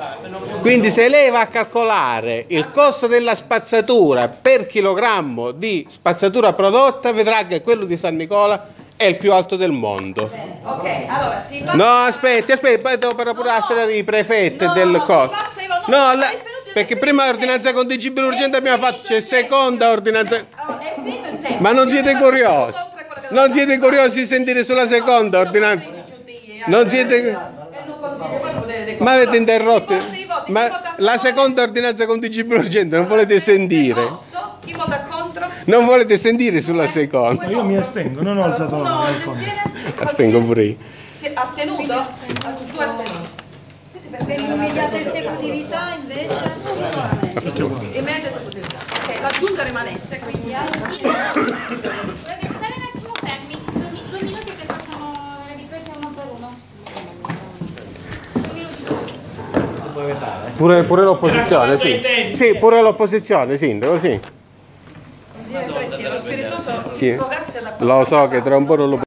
Quindi se lei va a calcolare il costo della spazzatura per chilogrammo di spazzatura prodotta vedrà che quello di San Nicola è il più alto del mondo Ok, allora si passa No, aspetti, aspetti, poi devo però pure la storia dei prefetti No, del no, No, no, la- perché prima ordinanza contingibile urgente abbiamo fatto, c'è seconda ordinanza. Allora, è finito il tempo. Ma non siete Io curiosi? Non siete curiosi di sentire sulla seconda ordinanza? Non siete-. Ma avete interrotto? Ma la seconda ordinanza contingibile urgente non volete sentire? Chi vota contro? Non volete sentire sulla seconda? Io mi astengo, non ho alzato la mano. astiene? Astengo pure io. Si è astenuto? Tu astenuto. Per l'immediata esecutività invece Immediata esecutività. Ok, la giunta rimanesse, quindi. Pure, pure l'opposizione, sì. Sì, pure l'opposizione, sindaco, sì una sì, lo spiritoso si sfogasse da Lo so che tra un po' non lo